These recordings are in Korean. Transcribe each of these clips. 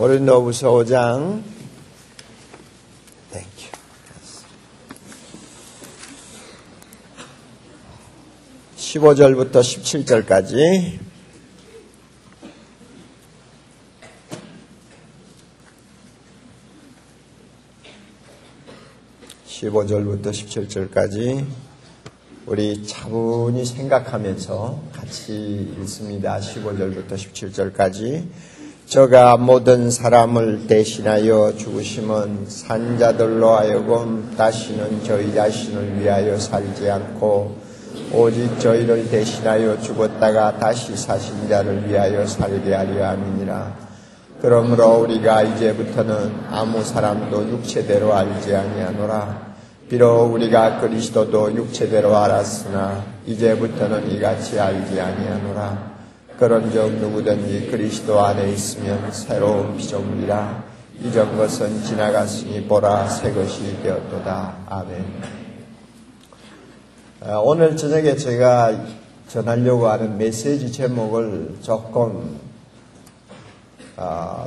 고린도후서 5장 Thank you. 15절부터 17절까지 (15절부터 17절까지) 우리 차분히 생각하면서 같이 읽습니다. 15절부터 17절까지. 저가 모든 사람을 대신하여 죽으심은 산자들로 하여금 다시는 저희 자신을 위하여 살지 않고 오직 저희를 대신하여 죽었다가 다시 사신 자를 위하여 살게 하려 함이니라. 그러므로 우리가 이제부터는 아무 사람도 육체대로 알지 아니하노라. 비록 우리가 그리스도도 육체대로 알았으나 이제부터는 이같이 알지 아니하노라. 그런즉 누구든지 그리스도 안에 있으면 새로운 피조물이라 이전 것은 지나갔으니 보라 새 것이 되었도다. 아멘. 오늘 저녁에 제가 전하려고 하는 메시지 제목을 조금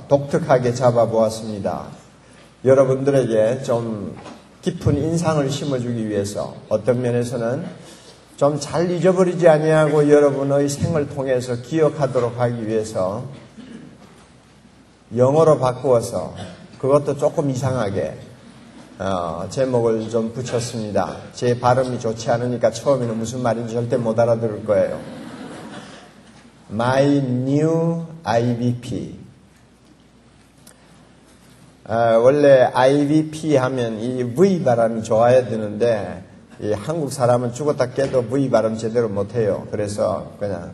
독특하게 잡아보았습니다. 여러분들에게 좀 깊은 인상을 심어주기 위해서 어떤 면에서는 좀 잘 잊어버리지 아니하고 여러분의 생을 통해서 기억하도록 하기 위해서 영어로 바꾸어서 그것도 조금 이상하게 어, 제목을 좀 붙였습니다. 제 발음이 좋지 않으니까 처음에는 무슨 말인지 절대 못 알아들을 거예요. My New IVP. 어, 원래 IVP 하면 이 V 발음이 좋아야 되는데 한국 사람은 죽었다 깨도 V 발음 제대로 못해요. 그래서 그냥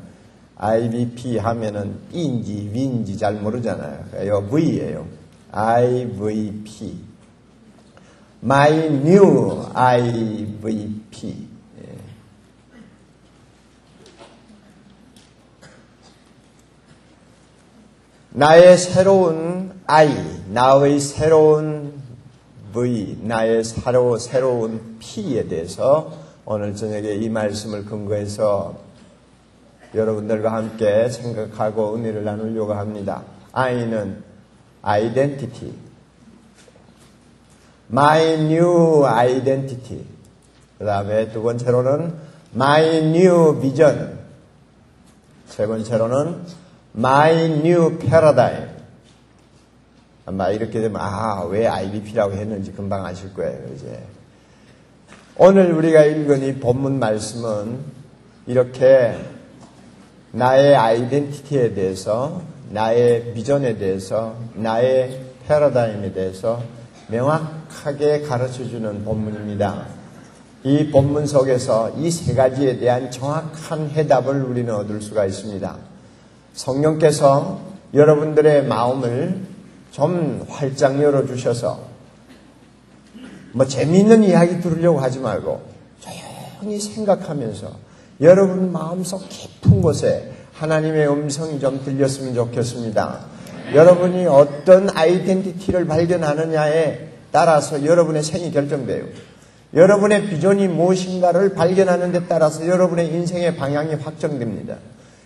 IVP 하면은 E인지 V인지 잘 모르잖아요. 이거 V예요. IVP. My new IVP. 예. 나의 새로운 I, 나의 새로운 나의 새로, 새로운 P에 대해서 오늘 저녁에 이 말씀을 근거해서 여러분들과 함께 생각하고 은혜를 나누려고 합니다. I는 identity. My new identity. 그 다음에 두 번째로는 my new vision. 세 번째로는 my new paradigm. 아마 이렇게 되면 아, 왜 IBP라고 했는지 금방 아실 거예요, 이제. 오늘 우리가 읽은 이 본문 말씀은 이렇게 나의 아이덴티티에 대해서, 나의 비전에 대해서, 나의 패러다임에 대해서 명확하게 가르쳐 주는 본문입니다. 이 본문 속에서 이 세 가지에 대한 정확한 해답을 우리는 얻을 수가 있습니다. 성령께서 여러분들의 마음을 좀 활짝 열어주셔서 뭐 재미있는 이야기 들으려고 하지 말고 조용히 생각하면서 여러분 마음속 깊은 곳에 하나님의 음성이 좀 들렸으면 좋겠습니다. 여러분이 어떤 아이덴티티를 발견하느냐에 따라서 여러분의 생이 결정돼요. 여러분의 비전이 무엇인가를 발견하는 데 따라서 여러분의 인생의 방향이 확정됩니다.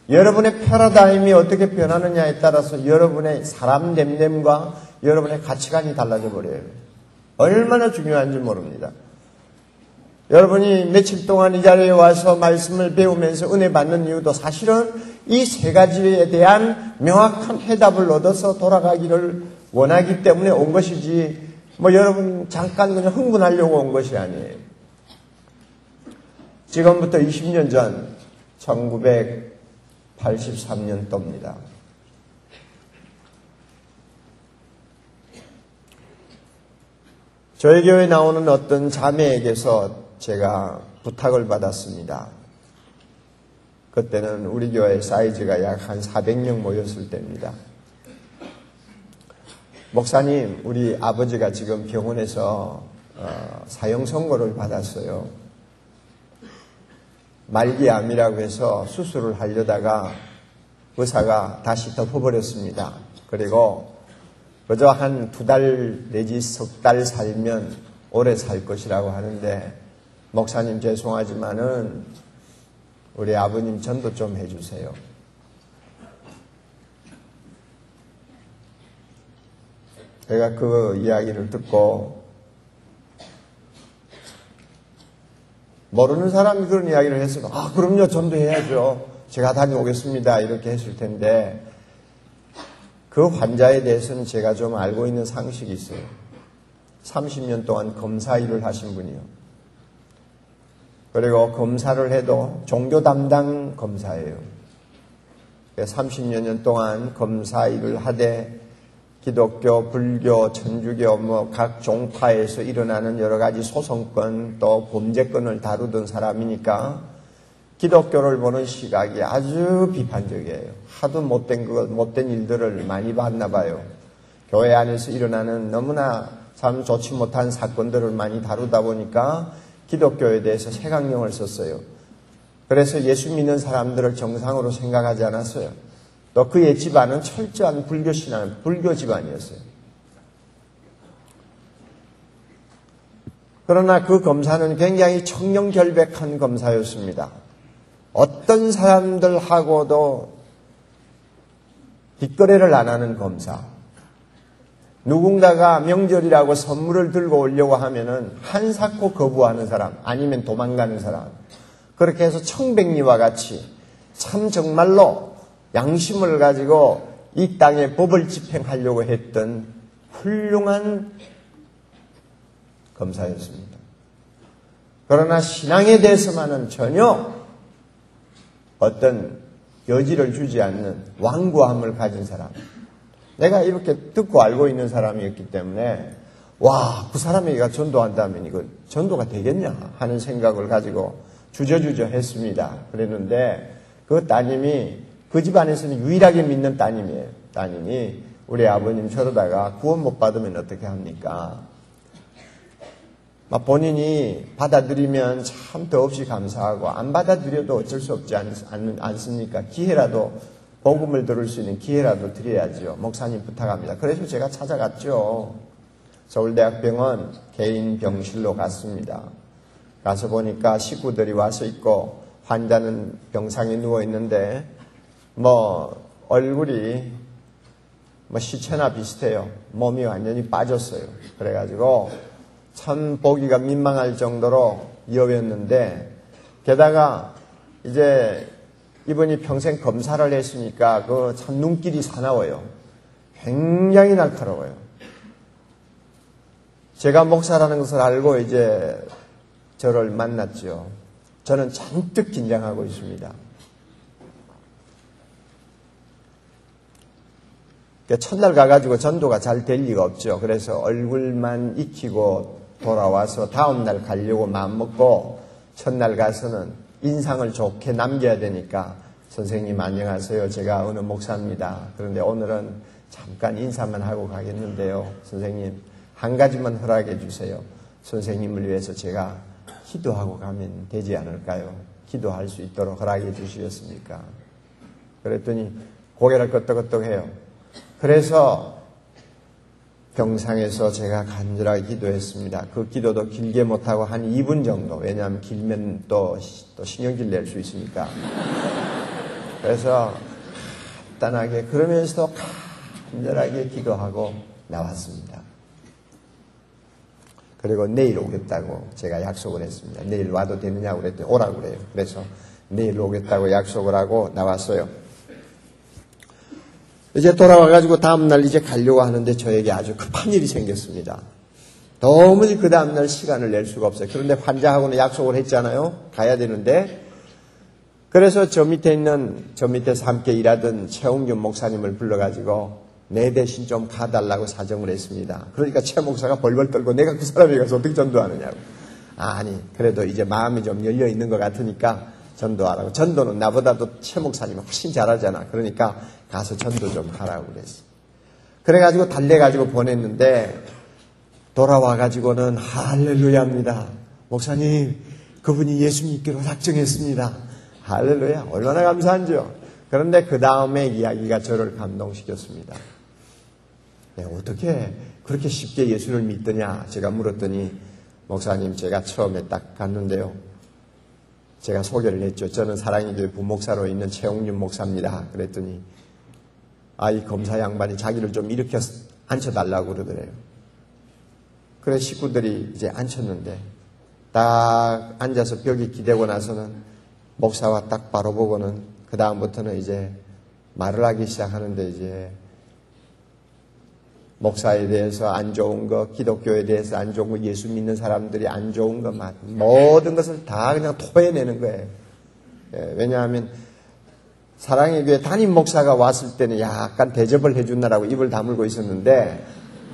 여러분의 패러다임이 어떻게 변하느냐에 따라서 여러분의 사람 냄냄과 여러분의 가치관이 달라져 버려요. 얼마나 중요한지 모릅니다. 여러분이 며칠 동안 이 자리에 와서 말씀을 배우면서 은혜 받는 이유도 사실은 이 세 가지에 대한 명확한 해답을 얻어서 돌아가기를 원하기 때문에 온 것이지, 뭐 여러분 잠깐 그냥 흥분하려고 온 것이 아니에요. 지금부터 20년 전, 1983년도입니다. 저희 교회에 나오는 어떤 자매에게서 제가 부탁을 받았습니다. 그때는 우리 교회 사이즈가 약 한 400명 모였을 때입니다. 목사님, 우리 아버지가 지금 병원에서 어, 사형 선고를 받았어요. 말기암이라고 해서 수술을 하려다가 의사가 다시 덮어버렸습니다. 그리고 그저 한 두 달 내지 석 달 살면 오래 살 것이라고 하는데 목사님 죄송하지만은 우리 아버님 전도 좀 해주세요. 제가 그 이야기를 듣고 모르는 사람이 그런 이야기를 했으면 아 그럼요. 전도 해야죠. 제가 다녀오겠습니다. 이렇게 했을 텐데 그 환자에 대해서는 제가 좀 알고 있는 상식이 있어요. 30년 동안 검사 일을 하신 분이요. 그리고 검사를 해도 종교 담당 검사예요. 30여 년 동안 검사 일을 하되 기독교, 불교, 천주교 뭐 각 종파에서 일어나는 여러 가지 소송권 또 범죄권을 다루던 사람이니까 기독교를 보는 시각이 아주 비판적이에요. 하도 못된 것, 못된 일들을 많이 봤나 봐요. 교회 안에서 일어나는 너무나 참 좋지 못한 사건들을 많이 다루다 보니까 기독교에 대해서 색강령을 썼어요. 그래서 예수 믿는 사람들을 정상으로 생각하지 않았어요. 또 그의 집안은 철저한 불교 신앙, 불교 집안이었어요. 그러나 그 검사는 굉장히 청렴결백한 검사였습니다. 어떤 사람들하고도 뒷거래를 안 하는 검사. 누군가가 명절이라고 선물을 들고 오려고 하면은 한사코 거부하는 사람, 아니면 도망가는 사람. 그렇게 해서 청백리와 같이 참 정말로 양심을 가지고 이 땅에 법을 집행하려고 했던 훌륭한 검사였습니다. 그러나 신앙에 대해서만은 전혀 어떤 여지를 주지 않는 완고함을 가진 사람. 내가 이렇게 듣고 알고 있는 사람이었기 때문에 와, 그 사람에게 전도한다면 이거 전도가 되겠냐 하는 생각을 가지고 주저주저 했습니다. 그랬는데 그 따님이 그 집안에서는 유일하게 믿는 따님이에요. 따님이 우리 아버님 저러다가 구원 못 받으면 어떻게 합니까? 막 본인이 받아들이면 참 더없이 감사하고 안 받아들여도 어쩔 수 없지 않, 않, 습니까 기회라도 복음을 들을 수 있는 기회라도 드려야죠. 목사님 부탁합니다. 그래서 제가 찾아갔죠. 서울대학병원 개인 병실로 갔습니다. 가서 보니까 식구들이 와서 있고 환자는 병상에 누워 있는데 뭐 얼굴이 뭐 시체나 비슷해요. 몸이 완전히 빠졌어요. 그래가지고 참 보기가 민망할 정도로 여였는데 게다가 이제 이분이 평생 검사를 했으니까 그 참 눈길이 사나워요. 굉장히 날카로워요. 제가 목사라는 것을 알고 이제 저를 만났죠. 저는 잔뜩 긴장하고 있습니다. 그러니까 첫날 가가지고 전도가 잘 될 리가 없죠. 그래서 얼굴만 익히고 돌아와서 다음날 가려고 마음먹고 첫날 가서는 인상을 좋게 남겨야 되니까 선생님 안녕하세요. 제가 어느 목사입니다. 그런데 오늘은 잠깐 인사만 하고 가겠는데요. 선생님 한 가지만 허락해 주세요. 선생님을 위해서 제가 기도하고 가면 되지 않을까요? 기도할 수 있도록 허락해 주시겠습니까? 그랬더니 고개를 끄덕끄덕해요. 그래서 병상에서 제가 간절하게 기도했습니다. 그 기도도 길게 못하고 한 2분 정도. 왜냐하면 길면 또, 또 신경질 낼 수 있으니까. 그래서 간단하게 그러면서도 간절하게 기도하고 나왔습니다. 그리고 내일 오겠다고 제가 약속을 했습니다. 내일 와도 되느냐고 그랬더니 오라고 그래요. 그래서 내일 오겠다고 약속을 하고 나왔어요. 이제 돌아와가지고 다음날 이제 가려고 하는데 저에게 아주 급한 일이 생겼습니다. 도무지 그 다음날 시간을 낼 수가 없어요. 그런데 환자하고는 약속을 했잖아요. 가야 되는데. 그래서 저 밑에 있는, 저 밑에서 함께 일하던 최홍균 목사님을 불러가지고 내 대신 좀 가달라고 사정을 했습니다. 그러니까 최 목사가 벌벌 떨고 내가 그 사람에게 가서 어떻게 전도하느냐고. 아니, 그래도 이제 마음이 좀 열려 있는 것 같으니까 전도하라고. 전도는 나보다도 최 목사님이 훨씬 잘하잖아. 그러니까 가서 전도 좀 하라고 그랬어. 그래가지고 달래가지고 보냈는데 돌아와가지고는 할렐루야입니다. 목사님, 그분이 예수 믿기로 작정했습니다. 할렐루야. 얼마나 감사한지요. 그런데 그 다음에 이야기가 저를 감동시켰습니다. 네, 어떻게 그렇게 쉽게 예수를 믿더냐? 제가 물었더니 목사님 제가 처음에 딱 갔는데요. 제가 소개를 했죠. 저는 사랑의 교회 부목사로 있는 최홍윤 목사입니다. 그랬더니 아, 이 검사 양반이 자기를 좀 일으켰, 앉혀달라고 그러더래요. 그래 식구들이 이제 앉혔는데 딱 앉아서 벽에 기대고 나서는 목사와 딱 바로 보고는 그 다음부터는 이제 말을 하기 시작하는데 이제 목사에 대해서 안 좋은 거, 기독교에 대해서 안 좋은 거, 예수 믿는 사람들이 안 좋은 거, 모든 것을 다 그냥 토해내는 거예요. 예, 왜냐하면 사랑의 교회 담임 목사가 왔을 때는 약간 대접을 해준다라고 입을 다물고 있었는데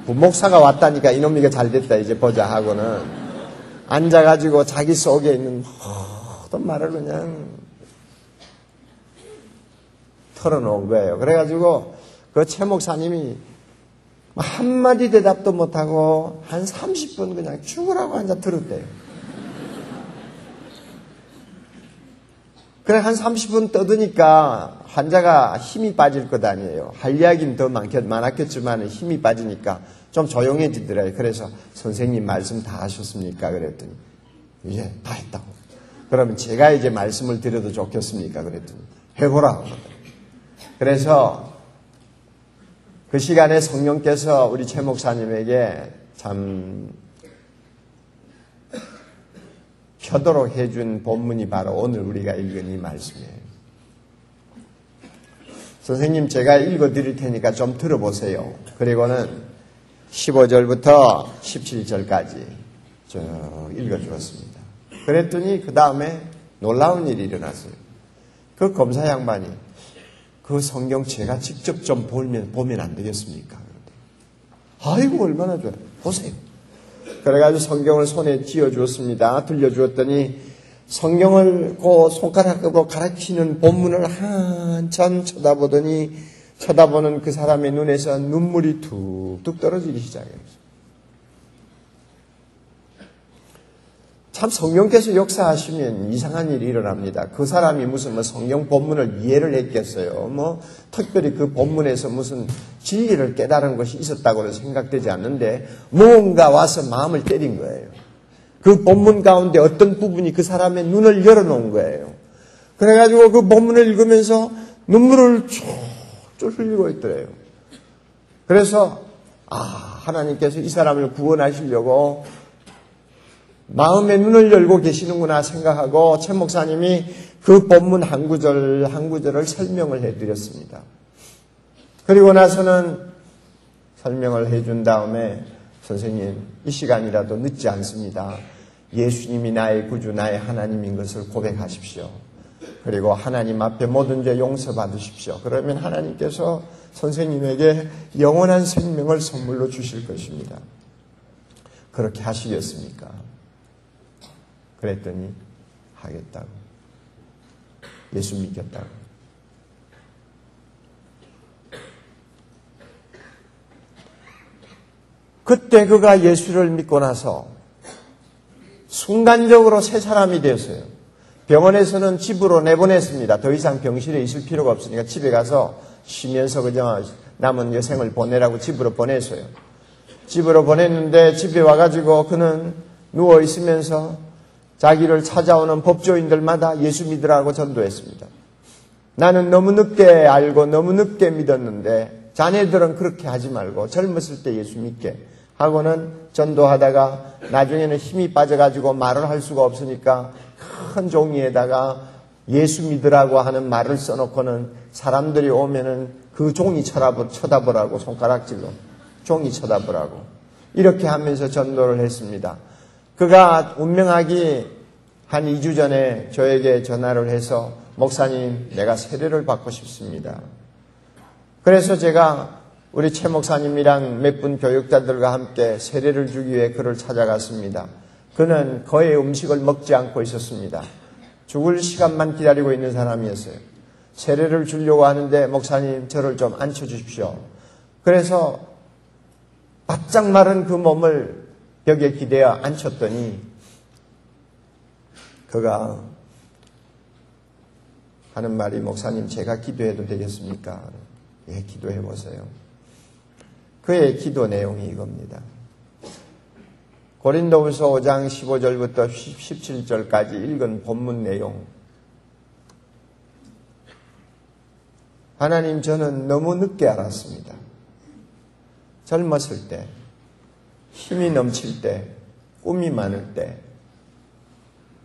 부목사가 왔다니까 이놈이 가 잘 됐다 이제 보자 하고는 앉아가지고 자기 속에 있는 모든 말을 그냥 털어놓은 거예요. 그래가지고 그 최 목사님이 한마디 대답도 못하고 한 30분 그냥 죽으라고 앉아 들었대요. 그래 한 30분 떠드니까 환자가 힘이 빠질 것 아니에요. 할 이야기는 더 많겠, 많았겠지만 힘이 빠지니까 좀 조용해지더래요. 그래서 선생님 말씀 다 하셨습니까? 그랬더니 예, 다 했다고. 그러면 제가 이제 말씀을 드려도 좋겠습니까? 그랬더니 해보라. 그래서 그 시간에 성령께서 우리 최 목사님에게 참 펴도록 해준 본문이 바로 오늘 우리가 읽은 이 말씀이에요. 선생님 제가 읽어 드릴 테니까 좀 들어보세요. 그리고는 15절부터 17절까지 쭉 읽어 주었습니다. 그랬더니 그 다음에 놀라운 일이 일어났어요. 그 검사 양반이 그 성경 제가 직접 좀 보면, 보면 안 되겠습니까? 아이고, 얼마나 좋아요. 보세요. 그래가지고 성경을 손에 쥐어 주었습니다. 들려주었더니 성경을 그 손가락으로 가르치는 본문을 한참 쳐다보더니 쳐다보는 그 사람의 눈에서 눈물이 툭툭 떨어지기 시작했어요. 참 성령께서 역사하시면 이상한 일이 일어납니다. 그 사람이 무슨 뭐 성경 본문을 이해를 했겠어요. 뭐 특별히 그 본문에서 무슨 진리를 깨달은 것이 있었다고는 생각되지 않는데 무언가 와서 마음을 때린 거예요. 그 본문 가운데 어떤 부분이 그 사람의 눈을 열어놓은 거예요. 그래가지고 그 본문을 읽으면서 눈물을 쭉쭉 흘리고 있더래요. 그래서 아 하나님께서 이 사람을 구원하시려고 마음의 눈을 열고 계시는구나 생각하고 최 목사님이 그 본문 한 구절 한 구절을 설명을 해드렸습니다. 그리고 나서는 설명을 해준 다음에 선생님 이 시간이라도 늦지 않습니다. 예수님이 나의 구주 나의 하나님인 것을 고백하십시오. 그리고 하나님 앞에 모든 죄 용서받으십시오. 그러면 하나님께서 선생님에게 영원한 생명을 선물로 주실 것입니다. 그렇게 하시겠습니까? 그랬더니 하겠다고. 예수 믿겠다고. 그때 그가 예수를 믿고 나서 순간적으로 새 사람이 되었어요. 병원에서는 집으로 내보냈습니다. 더 이상 병실에 있을 필요가 없으니까 집에 가서 쉬면서 그저 남은 여생을 보내라고 집으로 보냈어요. 집으로 보냈는데 집에 와가지고 그는 누워 있으면서 자기를 찾아오는 법조인들마다 예수 믿으라고 전도했습니다. 나는 너무 늦게 알고 너무 늦게 믿었는데 자네들은 그렇게 하지 말고 젊었을 때 예수 믿게 하고는 전도하다가 나중에는 힘이 빠져가지고 말을 할 수가 없으니까 큰 종이에다가 예수 믿으라고 하는 말을 써놓고는 사람들이 오면은 그 종이 쳐다보라고 손가락질로 종이 쳐다보라고 이렇게 하면서 전도를 했습니다. 그가 운명하기 한 2주 전에 저에게 전화를 해서 목사님 내가 세례를 받고 싶습니다. 그래서 제가 우리 최 목사님이랑 몇 분 교육자들과 함께 세례를 주기 위해 그를 찾아갔습니다. 그는 거의 음식을 먹지 않고 있었습니다. 죽을 시간만 기다리고 있는 사람이었어요. 세례를 주려고 하는데 목사님 저를 좀 앉혀 주십시오. 그래서 바짝 마른 그 몸을 벽에 기대어 앉혔더니 그가 하는 말이 목사님 제가 기도해도 되겠습니까? 예, 기도해 보세요. 그의 기도 내용이 이겁니다. 고린도후서 5장 15절부터 17절까지 읽은 본문 내용. 하나님 저는 너무 늦게 알았습니다. 젊었을 때, 힘이 넘칠 때, 꿈이 많을 때,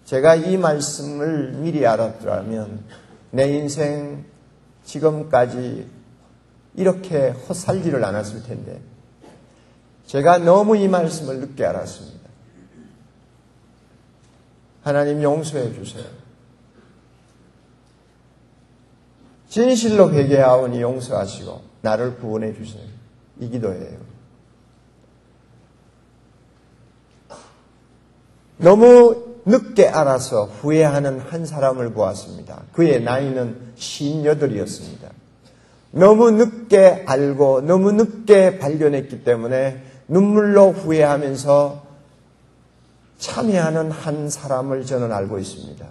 제가 이 말씀을 미리 알았더라면 내 인생 지금까지 이렇게 헛살지를 않았을 텐데, 제가 너무 이 말씀을 늦게 알았습니다. 하나님 용서해 주세요. 진실로 회개하오니 용서하시고 나를 구원해 주세요. 이 기도예요. 너무 늦게 알아서 후회하는 한 사람을 보았습니다. 그의 나이는 58이었습니다. 너무 늦게 알고 너무 늦게 발견했기 때문에 눈물로 후회하면서 참여하는 한 사람을 저는 알고 있습니다.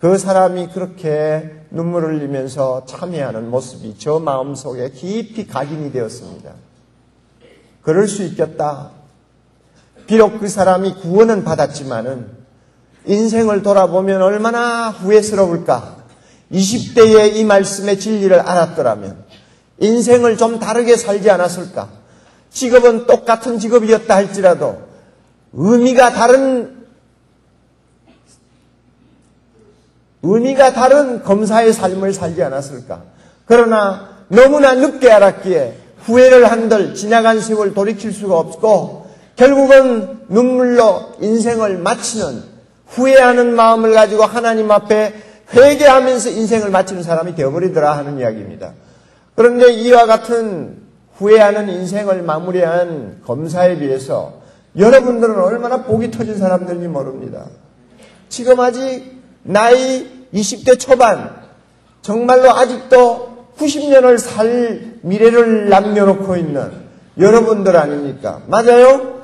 그 사람이 그렇게 눈물을 흘리면서 참여하는 모습이 저 마음속에 깊이 각인이 되었습니다. 그럴 수 있겠다. 비록 그 사람이 구원은 받았지만은 인생을 돌아보면 얼마나 후회스러울까. 20대에 이 말씀의 진리를 알았더라면 인생을 좀 다르게 살지 않았을까. 직업은 똑같은 직업이었다 할지라도 의미가 다른 의미가 다른 검사의 삶을 살지 않았을까? 그러나 너무나 늦게 알았기에 후회를 한들 지나간 세월 돌이킬 수가 없고 결국은 눈물로 인생을 마치는 후회하는 마음을 가지고 하나님 앞에 회개하면서 인생을 마치는 사람이 되어버리더라 하는 이야기입니다. 그런데 이와 같은 후회하는 인생을 마무리한 검사에 비해서 여러분들은 얼마나 복이 터진 사람들인지 모릅니다. 지금 아직 나이 20대 초반, 정말로 아직도 90년을 살 미래를 남겨놓고 있는 여러분들 아닙니까? 맞아요?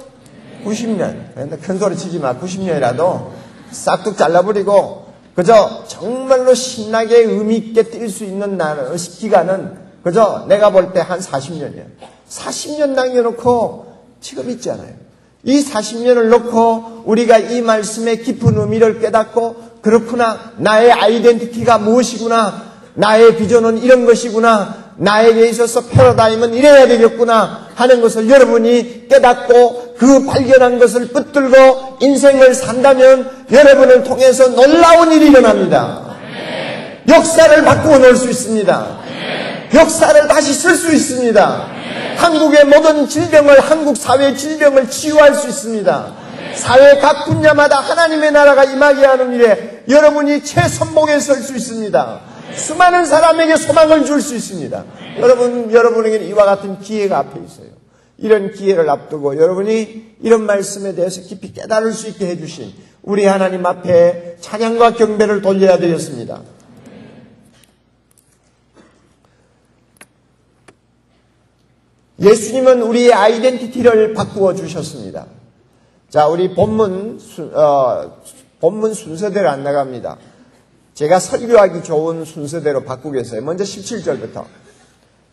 90년. 큰 소리 치지 마. 90년이라도 싹둑 잘라버리고, 그저 정말로 신나게 의미있게 뛸 수 있는 나는, 기간은 그저 내가 볼 때 한 40년이야. 40년 남겨놓고 지금 있잖아요. 이 40년을 놓고 우리가 이 말씀의 깊은 의미를 깨닫고 그렇구나 나의 아이덴티티가 무엇이구나 나의 비전은 이런 것이구나 나에게 있어서 패러다임은 이래야 되겠구나 하는 것을 여러분이 깨닫고 그 발견한 것을 붙들고 인생을 산다면 여러분을 통해서 놀라운 일이 일어납니다. 역사를 바꾸어 놓을 수 있습니다. 역사를 다시 쓸 수 있습니다. 한국의 모든 질병을 한국 사회 질병을 치유할 수 있습니다. 사회 각 분야마다 하나님의 나라가 임하게 하는 일에 여러분이 최선봉에 설 수 있습니다. 수많은 사람에게 소망을 줄 수 있습니다. 여러분, 여러분에게는 이와 같은 기회가 앞에 있어요. 이런 기회를 앞두고 여러분이 이런 말씀에 대해서 깊이 깨달을 수 있게 해주신 우리 하나님 앞에 찬양과 경배를 돌려야 되겠습니다. 예수님은 우리의 아이덴티티를 바꾸어 주셨습니다. 자, 우리 본문, 어, 본문 순서대로 안 나갑니다. 제가 설교하기 좋은 순서대로 바꾸겠어요. 먼저 17절부터.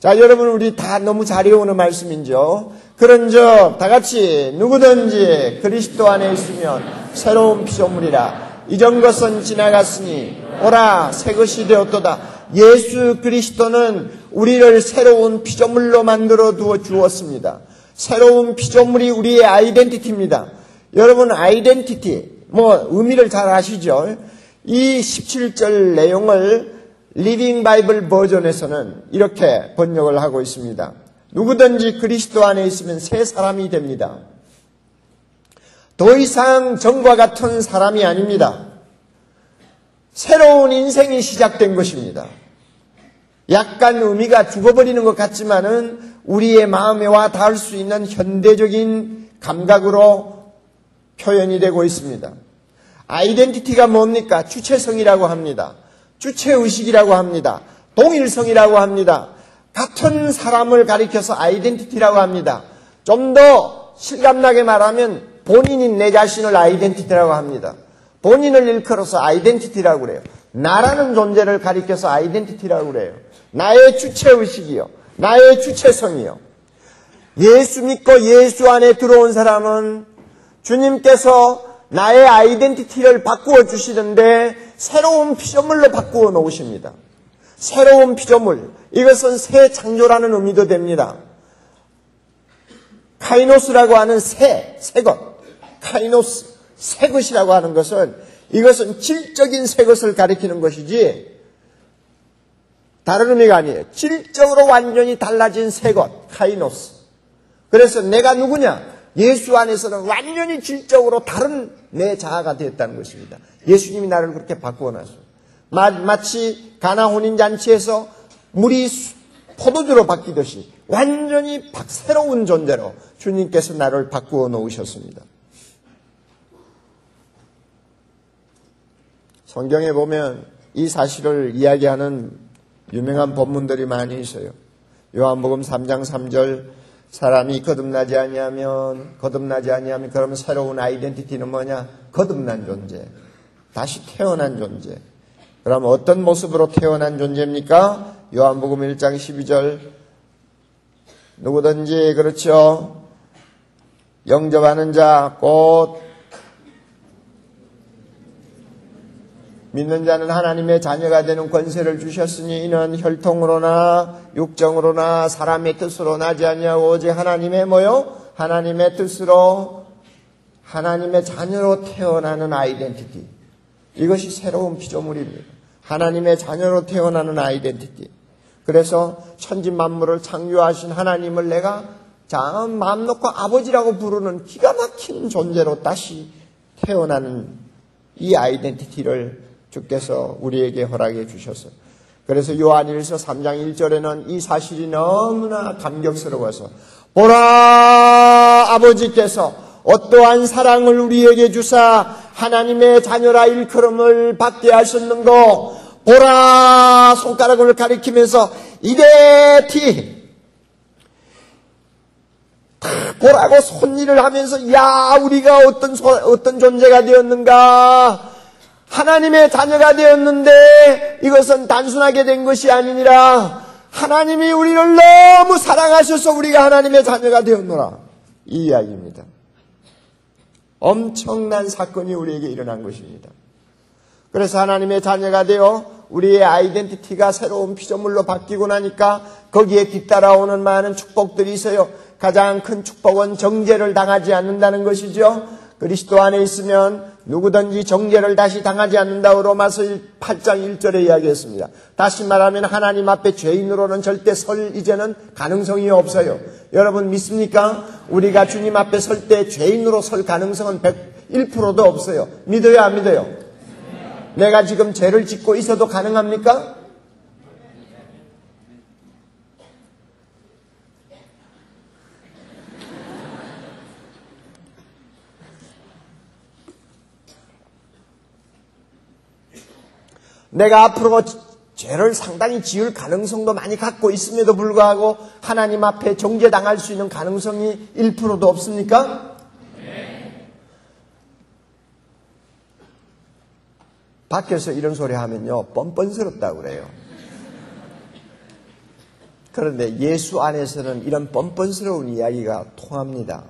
자, 여러분, 우리 다 너무 잘 외우는 말씀인죠. 그런 적, 다 같이 누구든지 그리스도 안에 있으면 새로운 피조물이라. 이전 것은 지나갔으니, 오라, 새 것이 되었도다. 예수 그리스도는 우리를 새로운 피조물로 만들어 두어 주었습니다. 새로운 피조물이 우리의 identity입니다. 여러분 identity 뭐 의미를 잘 아시죠? 이 17절 내용을 Living Bible 버전에서는 이렇게 번역을 하고 있습니다. 누구든지 그리스도 안에 있으면 새 사람이 됩니다. 더 이상 전과 같은 사람이 아닙니다. 새로운 인생이 시작된 것입니다. 약간 의미가 죽어버리는 것 같지만은 우리의 마음에 와 닿을 수 있는 현대적인 감각으로 표현이 되고 있습니다. 아이덴티티가 뭡니까? 주체성이라고 합니다. 주체의식이라고 합니다. 동일성이라고 합니다. 같은 사람을 가리켜서 아이덴티티라고 합니다. 좀 더 실감나게 말하면 본인인 내 자신을 아이덴티티라고 합니다. 본인을 일컬어서 아이덴티티라고 그래요. 나라는 존재를 가리켜서 아이덴티티라고 그래요. 나의 주체의식이요. 나의 주체성이요. 예수 믿고 예수 안에 들어온 사람은 주님께서 나의 아이덴티티를 바꾸어 주시는데 새로운 피조물로 바꾸어 놓으십니다. 새로운 피조물. 이것은 새 창조라는 의미도 됩니다. 카이노스라고 하는 새, 새 것. 카이노스, 새 것이라고 하는 것은 이것은 질적인 새 것을 가리키는 것이지 다른 의미가 아니에요. 질적으로 완전히 달라진 새 것, 카이노스. 그래서 내가 누구냐? 예수 안에서는 완전히 질적으로 다른 내 자아가 되었다는 것입니다. 예수님이 나를 그렇게 바꾸어 놨어요. 마치 가나 혼인 잔치에서 물이 포도주로 바뀌듯이 완전히 새로운 존재로 주님께서 나를 바꾸어 놓으셨습니다. 성경에 보면 이 사실을 이야기하는 유명한 본문들이 많이 있어요. 요한복음 3장 3절 사람이 거듭나지 아니하면 거듭나지 아니하면 그러면 새로운 아이덴티티는 뭐냐? 거듭난 존재. 다시 태어난 존재. 그럼 어떤 모습으로 태어난 존재입니까? 요한복음 1장 12절 누구든지 그렇죠. 영접하는 자, 곧 믿는 자는 하나님의 자녀가 되는 권세를 주셨으니 이는 혈통으로나 육정으로나 사람의 뜻으로 나지 아니하고 오직 하나님의 뭐요? 하나님의 뜻으로 하나님의 자녀로 태어나는 아이덴티티. 이것이 새로운 피조물입니다. 하나님의 자녀로 태어나는 아이덴티티. 그래서 천지 만물을 창조하신 하나님을 내가 자, 마음 놓고 아버지라고 부르는 기가 막힌 존재로 다시 태어나는 이 아이덴티티를 주께서 우리에게 허락해 주셨어요. 그래서 요한일서 3장 1절에는 이 사실이 너무나 감격스러워서 보라 아버지께서 어떠한 사랑을 우리에게 주사 하나님의 자녀라 일컬음을 받게 하셨는고? 보라 손가락을 가리키면서 이데티. 보라고 손일을 하면서 야 우리가 어떤 어떤 존재가 되었는가 하나님의 자녀가 되었는데 이것은 단순하게 된 것이 아니니라 하나님이 우리를 너무 사랑하셔서 우리가 하나님의 자녀가 되었노라. 이 이야기입니다. 엄청난 사건이 우리에게 일어난 것입니다. 그래서 하나님의 자녀가 되어 우리의 아이덴티티가 새로운 피조물로 바뀌고 나니까 거기에 뒤따라오는 많은 축복들이 있어요. 가장 큰 축복은 정죄를 당하지 않는다는 것이죠. 그리스도 안에 있으면 누구든지 정죄를 다시 당하지 않는다고 로마서 8장 1절에 이야기했습니다. 다시 말하면 하나님 앞에 죄인으로는 절대 설 이제는 가능성이 없어요. 여러분 믿습니까? 우리가 주님 앞에 설 때 죄인으로 설 가능성은 101%도 없어요. 믿어요, 안 믿어요? 내가 지금 죄를 짓고 있어도 가능합니까? 내가 앞으로 죄를 상당히 지을 가능성도 많이 갖고 있음에도 불구하고 하나님 앞에 정죄당할 수 있는 가능성이 1%도 없습니까? 네. 밖에서 이런 소리 하면요, 뻔뻔스럽다고 그래요. 그런데 예수 안에서는 이런 뻔뻔스러운 이야기가 통합니다.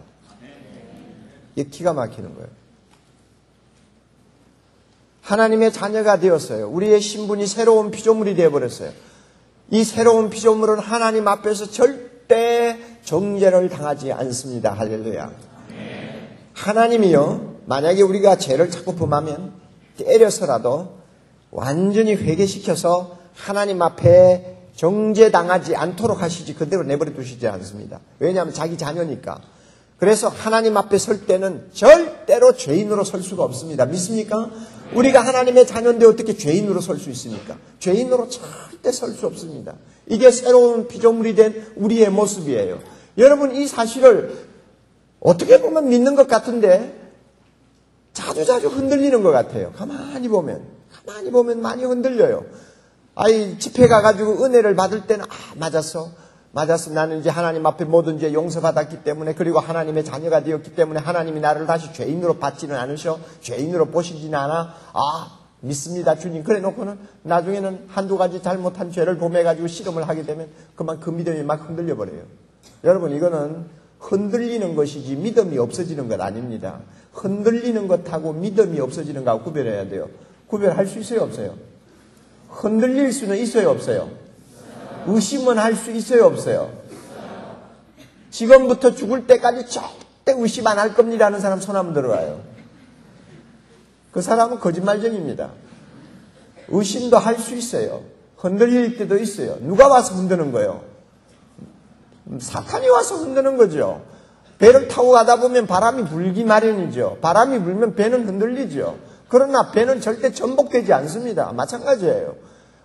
이게 기가 막히는 거예요. 하나님의 자녀가 되었어요. 우리의 신분이 새로운 피조물이 되어버렸어요. 이 새로운 피조물은 하나님 앞에서 절대 정죄를 당하지 않습니다. 할렐루야. 하나님이요, 만약에 우리가 죄를 자꾸 범하면 때려서라도 완전히 회개시켜서 하나님 앞에 정죄당하지 않도록 하시지 그대로 내버려 두시지 않습니다. 왜냐하면 자기 자녀니까. 그래서 하나님 앞에 설 때는 절대로 죄인으로 설 수가 없습니다. 믿습니까? 우리가 하나님의 자녀인데 어떻게 죄인으로 설 수 있습니까? 죄인으로 절대 설 수 없습니다. 이게 새로운 피조물이 된 우리의 모습이에요. 여러분 이 사실을 어떻게 보면 믿는 것 같은데 자주자주 흔들리는 것 같아요. 가만히 보면 가만히 보면 많이 흔들려요. 아이 집회 가가지고 은혜를 받을 때는 아 맞았어. 맞았어. 나는 이제 하나님 앞에 모든 죄 용서받았기 때문에 그리고 하나님의 자녀가 되었기 때문에 하나님이 나를 다시 죄인으로 받지는 않으셔. 죄인으로 보시지는 않아. 아, 믿습니다. 주님. 그래 놓고는 나중에는 한두 가지 잘못한 죄를 범해가지고 실험을 하게 되면 그만 그 믿음이 막 흔들려 버려요. 여러분, 이거는 흔들리는 것이지 믿음이 없어지는 것 아닙니다. 흔들리는 것하고 믿음이 없어지는 거하고 구별해야 돼요. 구별할 수 있어요, 없어요? 흔들릴 수는 있어요, 없어요? 의심은 할 수 있어요, 없어요? 지금부터 죽을 때까지 절대 의심 안 할 겁니다 하는 사람 손 한번 들어와요. 그 사람은 거짓말쟁입니다. 의심도 할 수 있어요. 흔들릴 때도 있어요. 누가 와서 흔드는 거예요? 사탄이 와서 흔드는 거죠. 배를 타고 가다 보면 바람이 불기 마련이죠. 바람이 불면 배는 흔들리죠. 그러나 배는 절대 전복되지 않습니다. 마찬가지예요.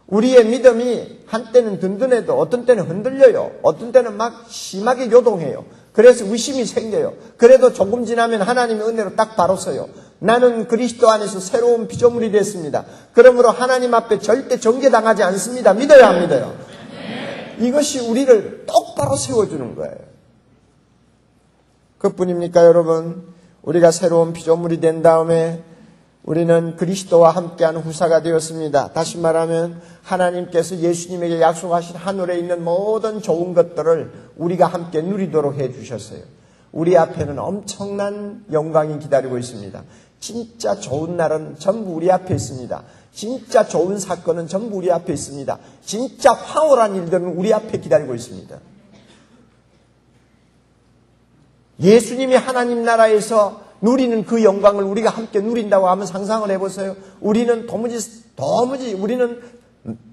우리의 믿음이 한때는 든든해도 어떤 때는 흔들려요. 어떤 때는 막 심하게 요동해요. 그래서 의심이 생겨요. 그래도 조금 지나면 하나님의 은혜로 딱 바로 서요. 나는 그리스도 안에서 새로운 피조물이 됐습니다. 그러므로 하나님 앞에 절대 정죄당하지 않습니다. 믿어야 합니다. 이것이 우리를 똑바로 세워주는 거예요. 그뿐입니까, 여러분? 우리가 새로운 피조물이 된 다음에 우리는 그리스도와 함께하는 후사가 되었습니다. 다시 말하면 하나님께서 예수님에게 약속하신 하늘에 있는 모든 좋은 것들을 우리가 함께 누리도록 해 주셨어요. 우리 앞에는 엄청난 영광이 기다리고 있습니다. 진짜 좋은 날은 전부 우리 앞에 있습니다. 진짜 좋은 사건은 전부 우리 앞에 있습니다. 진짜 황홀한 일들은 우리 앞에 기다리고 있습니다. 예수님이 하나님 나라에서 누리는 그 영광을 우리가 함께 누린다고 하면 상상을 해보세요. 우리는 도무지, 도무지, 우리는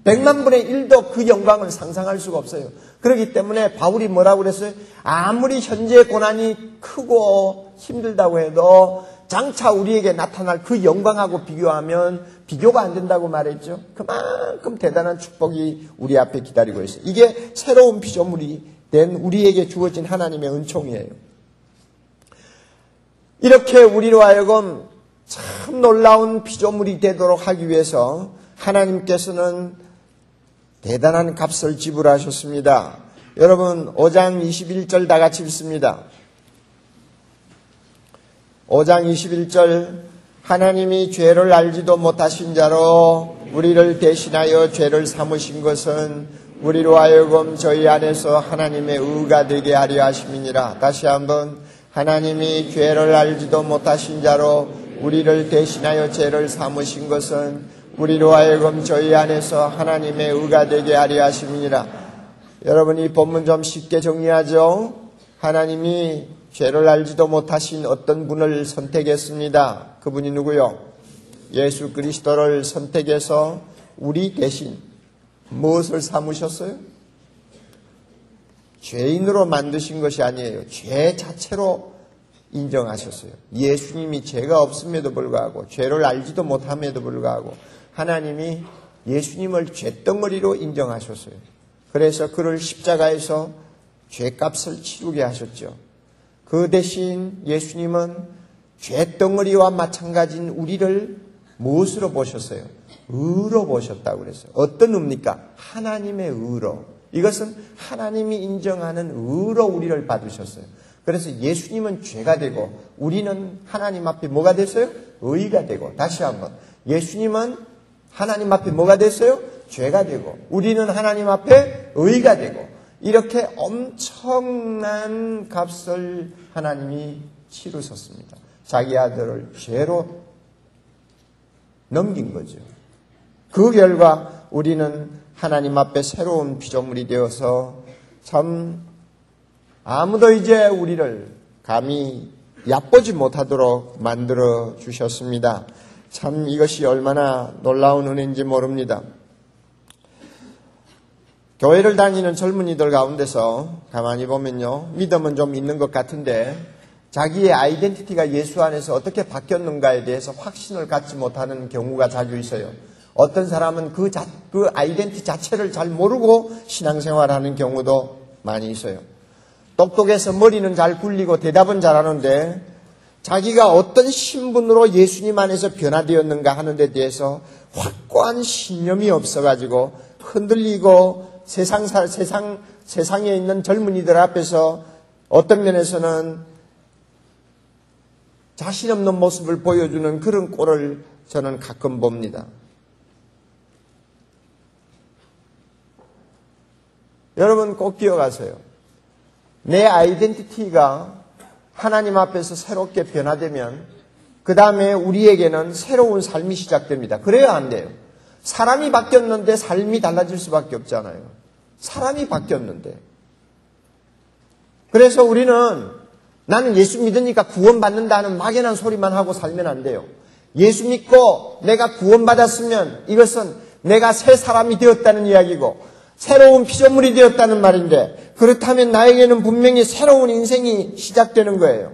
백만 분의 일도 그 영광을 상상할 수가 없어요. 그렇기 때문에 바울이 뭐라고 그랬어요? 아무리 현재 고난이 크고 힘들다고 해도 장차 우리에게 나타날 그 영광하고 비교하면 비교가 안 된다고 말했죠. 그만큼 대단한 축복이 우리 앞에 기다리고 있어요. 이게 새로운 피조물이 된 우리에게 주어진 하나님의 은총이에요. 이렇게 우리로 하여금 참 놀라운 피조물이 되도록 하기 위해서 하나님께서는 대단한 값을 지불하셨습니다. 여러분 5장 21절 다 같이 읽습니다. 5장 21절 하나님이 죄를 알지도 못하신 자로 우리를 대신하여 죄를 삼으신 것은 우리로 하여금 저희 안에서 하나님의 의가 되게 하려 하심이니라. 다시 한번 하나님이 죄를 알지도 못하신 자로 우리를 대신하여 죄를 삼으신 것은 우리로 하여금 저희 안에서 하나님의 의가 되게 하려 하심이니라. 여러분 이 본문 좀 쉽게 정리하죠. 하나님이 죄를 알지도 못하신 어떤 분을 선택했습니다. 그분이 누구요? 예수 그리스도를 선택해서 우리 대신 무엇을 삼으셨어요? 죄인으로 만드신 것이 아니에요. 죄 자체로 인정하셨어요. 예수님이 죄가 없음에도 불구하고 죄를 알지도 못함에도 불구하고 하나님이 예수님을 죄덩어리로 인정하셨어요. 그래서 그를 십자가에서 죄값을 치르게 하셨죠. 그 대신 예수님은 죄덩어리와 마찬가지인 우리를 무엇으로 보셨어요? 의로 보셨다고 그랬어요. 어떤 의입니까? 하나님의 의로. 이것은 하나님이 인정하는 의로 우리를 받으셨어요. 그래서 예수님은 죄가 되고 우리는 하나님 앞에 뭐가 됐어요? 의가 되고 다시 한번 예수님은 하나님 앞에 뭐가 됐어요? 죄가 되고 우리는 하나님 앞에 의가 되고 이렇게 엄청난 값을 하나님이 치르셨습니다. 자기 아들을 죄로 넘긴 거죠. 그 결과 우리는 하나님 앞에 새로운 피조물이 되어서 참 아무도 이제 우리를 감히 얕보지 못하도록 만들어 주셨습니다. 참 이것이 얼마나 놀라운 은혜인지 모릅니다. 교회를 다니는 젊은이들 가운데서 가만히 보면요. 믿음은 좀 있는 것 같은데 자기의 아이덴티티가 예수 안에서 어떻게 바뀌었는가에 대해서 확신을 갖지 못하는 경우가 자주 있어요. 어떤 사람은 그, 자, 그 아이덴티 자체를 잘 모르고 신앙생활하는 경우도 많이 있어요. 똑똑해서 머리는 잘 굴리고 대답은 잘하는데 자기가 어떤 신분으로 예수님 안에서 변화되었는가 하는 데 대해서 확고한 신념이 없어가지고 흔들리고 세상, 세상, 세상에 있는 젊은이들 앞에서 어떤 면에서는 자신 없는 모습을 보여주는 그런 꼴을 저는 가끔 봅니다. 여러분 꼭 기억하세요. 내 아이덴티티가 하나님 앞에서 새롭게 변화되면 그 다음에 우리에게는 새로운 삶이 시작됩니다. 그래야 안 돼요. 사람이 바뀌었는데 삶이 달라질 수밖에 없잖아요. 사람이 바뀌었는데. 그래서 우리는 나는 예수 믿으니까 구원받는다는 막연한 소리만 하고 살면 안 돼요. 예수 믿고 내가 구원받았으면 이것은 내가 새 사람이 되었다는 이야기고 새로운 피조물이 되었다는 말인데 그렇다면 나에게는 분명히 새로운 인생이 시작되는 거예요.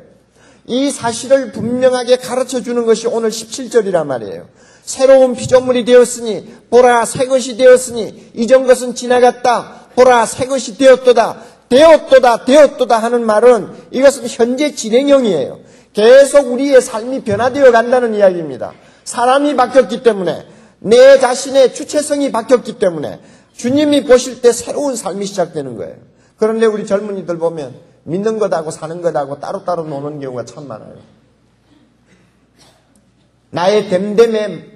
이 사실을 분명하게 가르쳐 주는 것이 오늘 17절이란 말이에요. 새로운 피조물이 되었으니 보라 새 것이 되었으니 이전 것은 지나갔다 보라 새 것이 되었도다 되었도다 되었도다 하는 말은 이것은 현재 진행형이에요. 계속 우리의 삶이 변화되어 간다는 이야기입니다. 사람이 바뀌었기 때문에 내 자신의 주체성이 바뀌었기 때문에 주님이 보실 때 새로운 삶이 시작되는 거예요. 그런데 우리 젊은이들 보면 믿는 것하고 사는 것하고 따로따로 노는 경우가 참 많아요. 나의 됨됨에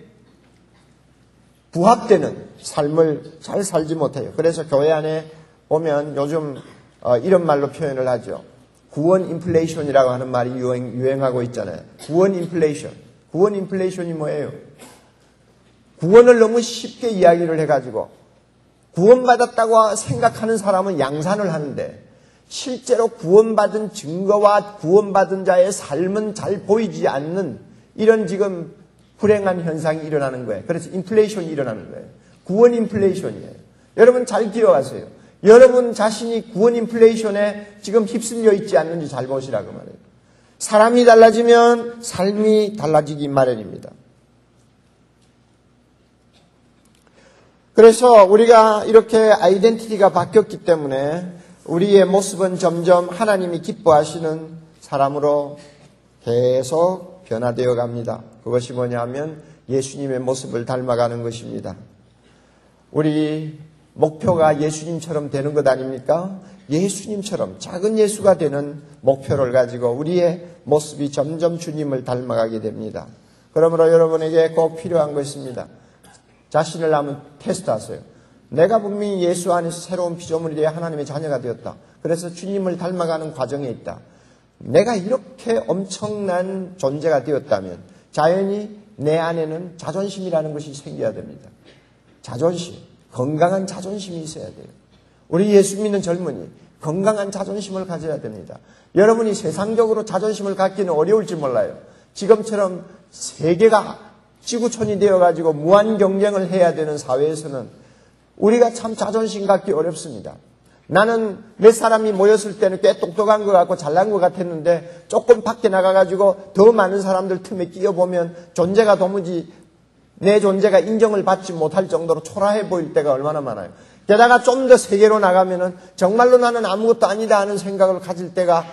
부합되는 삶을 잘 살지 못해요. 그래서 교회 안에 보면 요즘 어, 이런 말로 표현을 하죠. 구원 인플레이션이라고 하는 말이 유행, 유행 하고 있잖아요. 구원 인플레이션. 구원 인플레이션이 뭐예요? 구원을 너무 쉽게 이야기를 해가지고 구원받았다고 생각하는 사람은 양산을 하는데 실제로 구원받은 증거와 구원받은 자의 삶은 잘 보이지 않는 이런 지금 불행한 현상이 일어나는 거예요. 그래서 인플레이션이 일어나는 거예요. 구원 인플레이션이에요. 여러분 잘 기억하세요. 여러분 자신이 구원 인플레이션에 지금 휩쓸려 있지 않는지 잘 보시라고 말해요. 사람이 달라지면 삶이 달라지기 마련입니다. 그래서 우리가 이렇게 아이덴티티가 바뀌었기 때문에 우리의 모습은 점점 하나님이 기뻐하시는 사람으로 계속 변화되어 갑니다. 그것이 뭐냐면 예수님의 모습을 닮아가는 것입니다. 우리 목표가 예수님처럼 되는 것 아닙니까? 예수님처럼 작은 예수가 되는 목표를 가지고 우리의 모습이 점점 주님을 닮아가게 됩니다. 그러므로 여러분에게 꼭 필요한 것입니다. 자신을 한번 테스트하세요. 내가 분명히 예수 안에서 새로운 피조물이 되어 하나님의 자녀가 되었다. 그래서 주님을 닮아가는 과정에 있다. 내가 이렇게 엄청난 존재가 되었다면 자연히 내 안에는 자존심이라는 것이 생겨야 됩니다. 자존심. 건강한 자존심이 있어야 돼요. 우리 예수 믿는 젊은이 건강한 자존심을 가져야 됩니다. 여러분이 세상적으로 자존심을 갖기는 어려울지 몰라요. 지금처럼 세계가 지구촌이 되어가지고 무한 경쟁을 해야 되는 사회에서는 우리가 참 자존심 갖기 어렵습니다. 나는 몇 사람이 모였을 때는 꽤 똑똑한 것 같고 잘난 것 같았는데 조금 밖에 나가가지고 더 많은 사람들 틈에 끼어보면 존재가 도무지 내 존재가 인정을 받지 못할 정도로 초라해 보일 때가 얼마나 많아요. 게다가 좀 더 세계로 나가면은 정말로 나는 아무것도 아니다 하는 생각을 가질 때가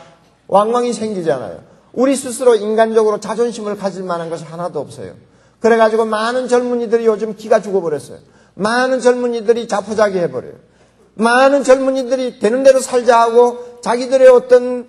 왕왕이 생기잖아요. 우리 스스로 인간적으로 자존심을 가질 만한 것이 하나도 없어요. 그래가지고 많은 젊은이들이 요즘 기가 죽어버렸어요. 많은 젊은이들이 자포자기 해버려요. 많은 젊은이들이 되는 대로 살자 하고 자기들의 어떤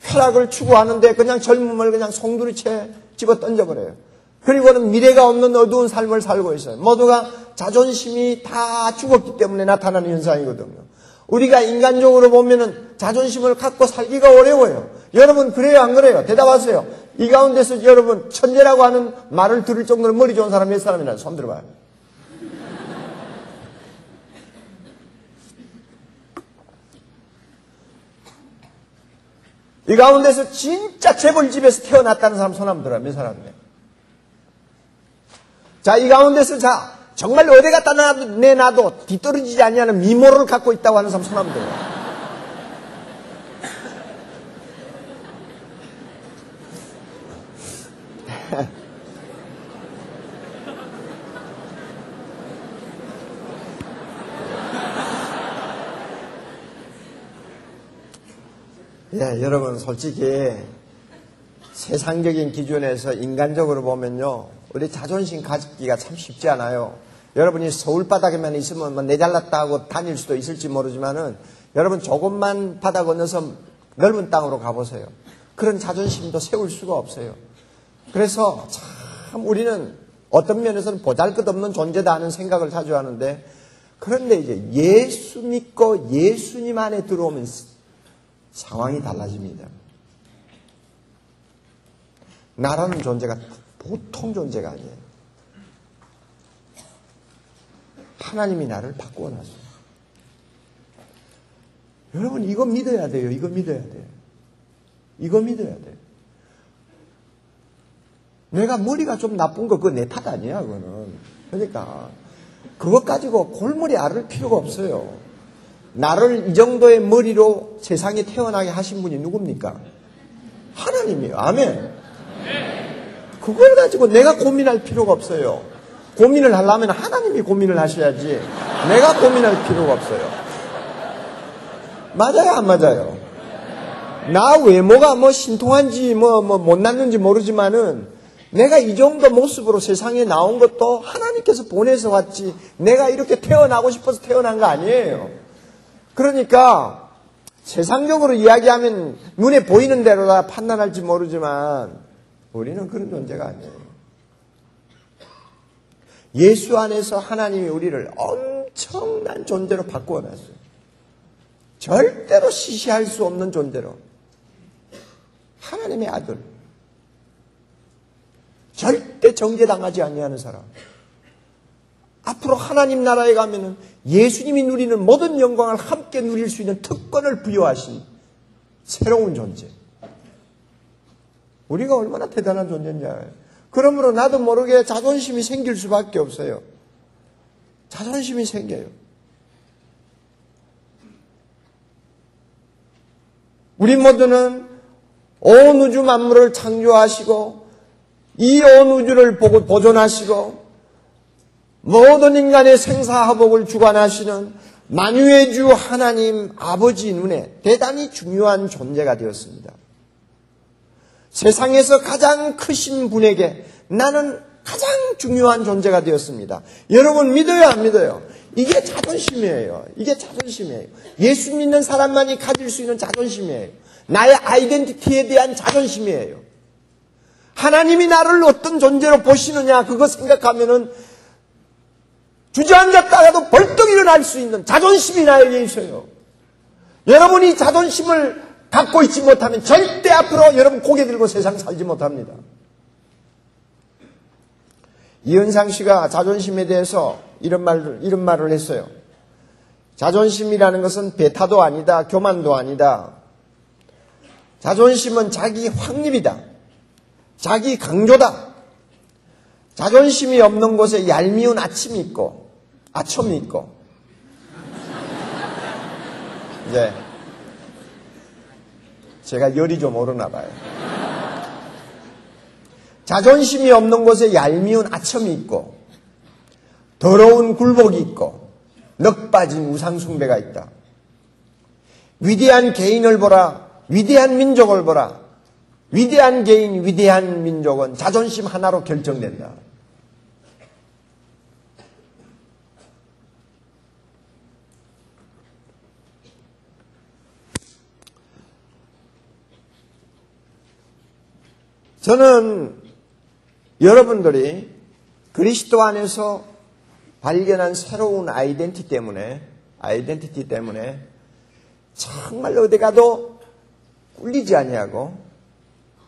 쾌락을 추구하는데 그냥 젊음을 그냥 송두리째 집어 던져버려요. 그리고는 미래가 없는 어두운 삶을 살고 있어요. 모두가 자존심이 다 죽었기 때문에 나타나는 현상이거든요. 우리가 인간적으로 보면은 자존심을 갖고 살기가 어려워요. 여러분 그래요 안 그래요? 대답하세요. 이 가운데서 여러분 천재라고 하는 말을 들을 정도로 머리 좋은 사람 몇 사람이나 손 들어봐요. 이 가운데서 진짜 재벌집에서 태어났다는 사람 손 한번 들어요. 몇 사람이에요? 자, 이 가운데서 자, 정말 어디 갖다 내놔도 뒤떨어지지 않냐는 미모를 갖고 있다고 하는 사람 손 한번 들어요. 예, 여러분 솔직히 세상적인 기준에서 인간적으로 보면요. 우리 자존심 가지기가 참 쉽지 않아요. 여러분이 서울 바닥에만 있으면 뭐 내잘났다 하고 다닐 수도 있을지 모르지만은 여러분 조금만 바닥 건너서 넓은 땅으로 가보세요. 그런 자존심도 세울 수가 없어요. 그래서 참 우리는 어떤 면에서는 보잘 것 없는 존재다 하는 생각을 자주 하는데 그런데 이제 예수 믿고 예수님 안에 들어오면 상황이 달라집니다. 나라는 존재가 보통 존재가 아니에요. 하나님이 나를 바꾸어 놨어요. 여러분 이거 믿어야 돼요. 이거 믿어야 돼요. 이거 믿어야 돼요. 내가 머리가 좀 나쁜 거 그거 내 탓 아니야 그거는. 그러니까 그것 가지고 골머리 앓을 필요가 없어요. 나를 이 정도의 머리로 세상에 태어나게 하신 분이 누굽니까? 하나님이에요. 아멘. 그걸 가지고 내가 고민할 필요가 없어요. 고민을 하려면 하나님이 고민을 하셔야지. 내가 고민할 필요가 없어요. 맞아요, 안 맞아요? 나 외모가 뭐 신통한지 뭐, 뭐 못났는지 모르지만은 내가 이 정도 모습으로 세상에 나온 것도 하나님께서 보내서 왔지. 내가 이렇게 태어나고 싶어서 태어난 거 아니에요. 그러니까 세상적으로 이야기하면 눈에 보이는 대로 다 판단할지 모르지만 우리는 그런 존재가 아니에요. 예수 안에서 하나님이 우리를 엄청난 존재로 바꾸어 놨어요. 절대로 시시할 수 없는 존재로. 하나님의 아들. 절대 정죄당하지 아니하는 사람. 앞으로 하나님 나라에 가면은 예수님이 누리는 모든 영광을 함께 누릴 수 있는 특권을 부여하신 새로운 존재. 우리가 얼마나 대단한 알아요. 그러므로 나도 모르게 자존심이 생길 수밖에 없어요. 자존심이 생겨요. 우리 모두는 온 우주 만물을 창조하시고 이 온 우주를 보고 보존하시고 모든 인간의 생사화복을 주관하시는 만유의 주 하나님 아버지 눈에 대단히 중요한 존재가 되었습니다. 세상에서 가장 크신 분에게 나는 가장 중요한 존재가 되었습니다. 여러분 믿어요, 안 믿어요? 이게 자존심이에요. 이게 자존심이에요. 예수 믿는 사람만이 가질 수 있는 자존심이에요. 나의 아이덴티티에 대한 자존심이에요. 하나님이 나를 어떤 존재로 보시느냐, 그거 생각하면은 주저앉았다가도 벌떡 일어날 수 있는 자존심이 나에게 있어요. 여러분이 자존심을 갖고 있지 못하면 절대 앞으로 여러분 고개 들고 세상 살지 못합니다. 이은상 씨가 자존심에 대해서 이런 말을, 이런 말을 했어요. 자존심이라는 것은 배타도 아니다, 교만도 아니다. 자존심은 자기 확립이다. 자기 강조다. 자존심이 없는 곳에 얄미운 아침이 있고, 아첨이 있고. 네. 제가 열이 좀 오르나 봐요. 자존심이 없는 곳에 얄미운 아첨이 있고, 더러운 굴복이 있고, 넉 빠진 우상숭배가 있다. 위대한 개인을 보라, 위대한 민족을 보라. 위대한 개인, 위대한 민족은 자존심 하나로 결정된다. 저는 여러분들이 그리스도 안에서 발견한 새로운 아이덴티 때문에, 아이덴티티 때문에 정말 어디 가도 꿀리지 아니하고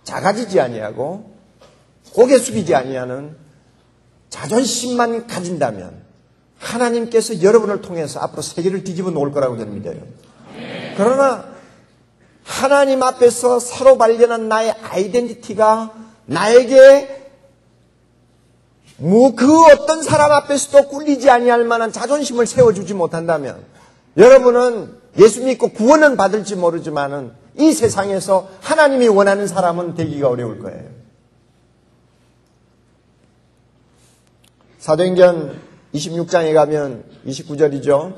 작아지지 아니하고 고개 숙이지 아니하는 자존심만 가진다면 하나님께서 여러분을 통해서 앞으로 세계를 뒤집어 놓을 거라고 저는 믿어요. 그러나 하나님 앞에서 새로 발견한 나의 아이덴티티가 나에게 뭐 그 어떤 사람 앞에서도 꿀리지 아니할 만한 자존심을 세워주지 못한다면 여러분은 예수 믿고 구원은 받을지 모르지만은 이 세상에서 하나님이 원하는 사람은 되기가 어려울 거예요. 사도행전 26장에 가면 29절이죠.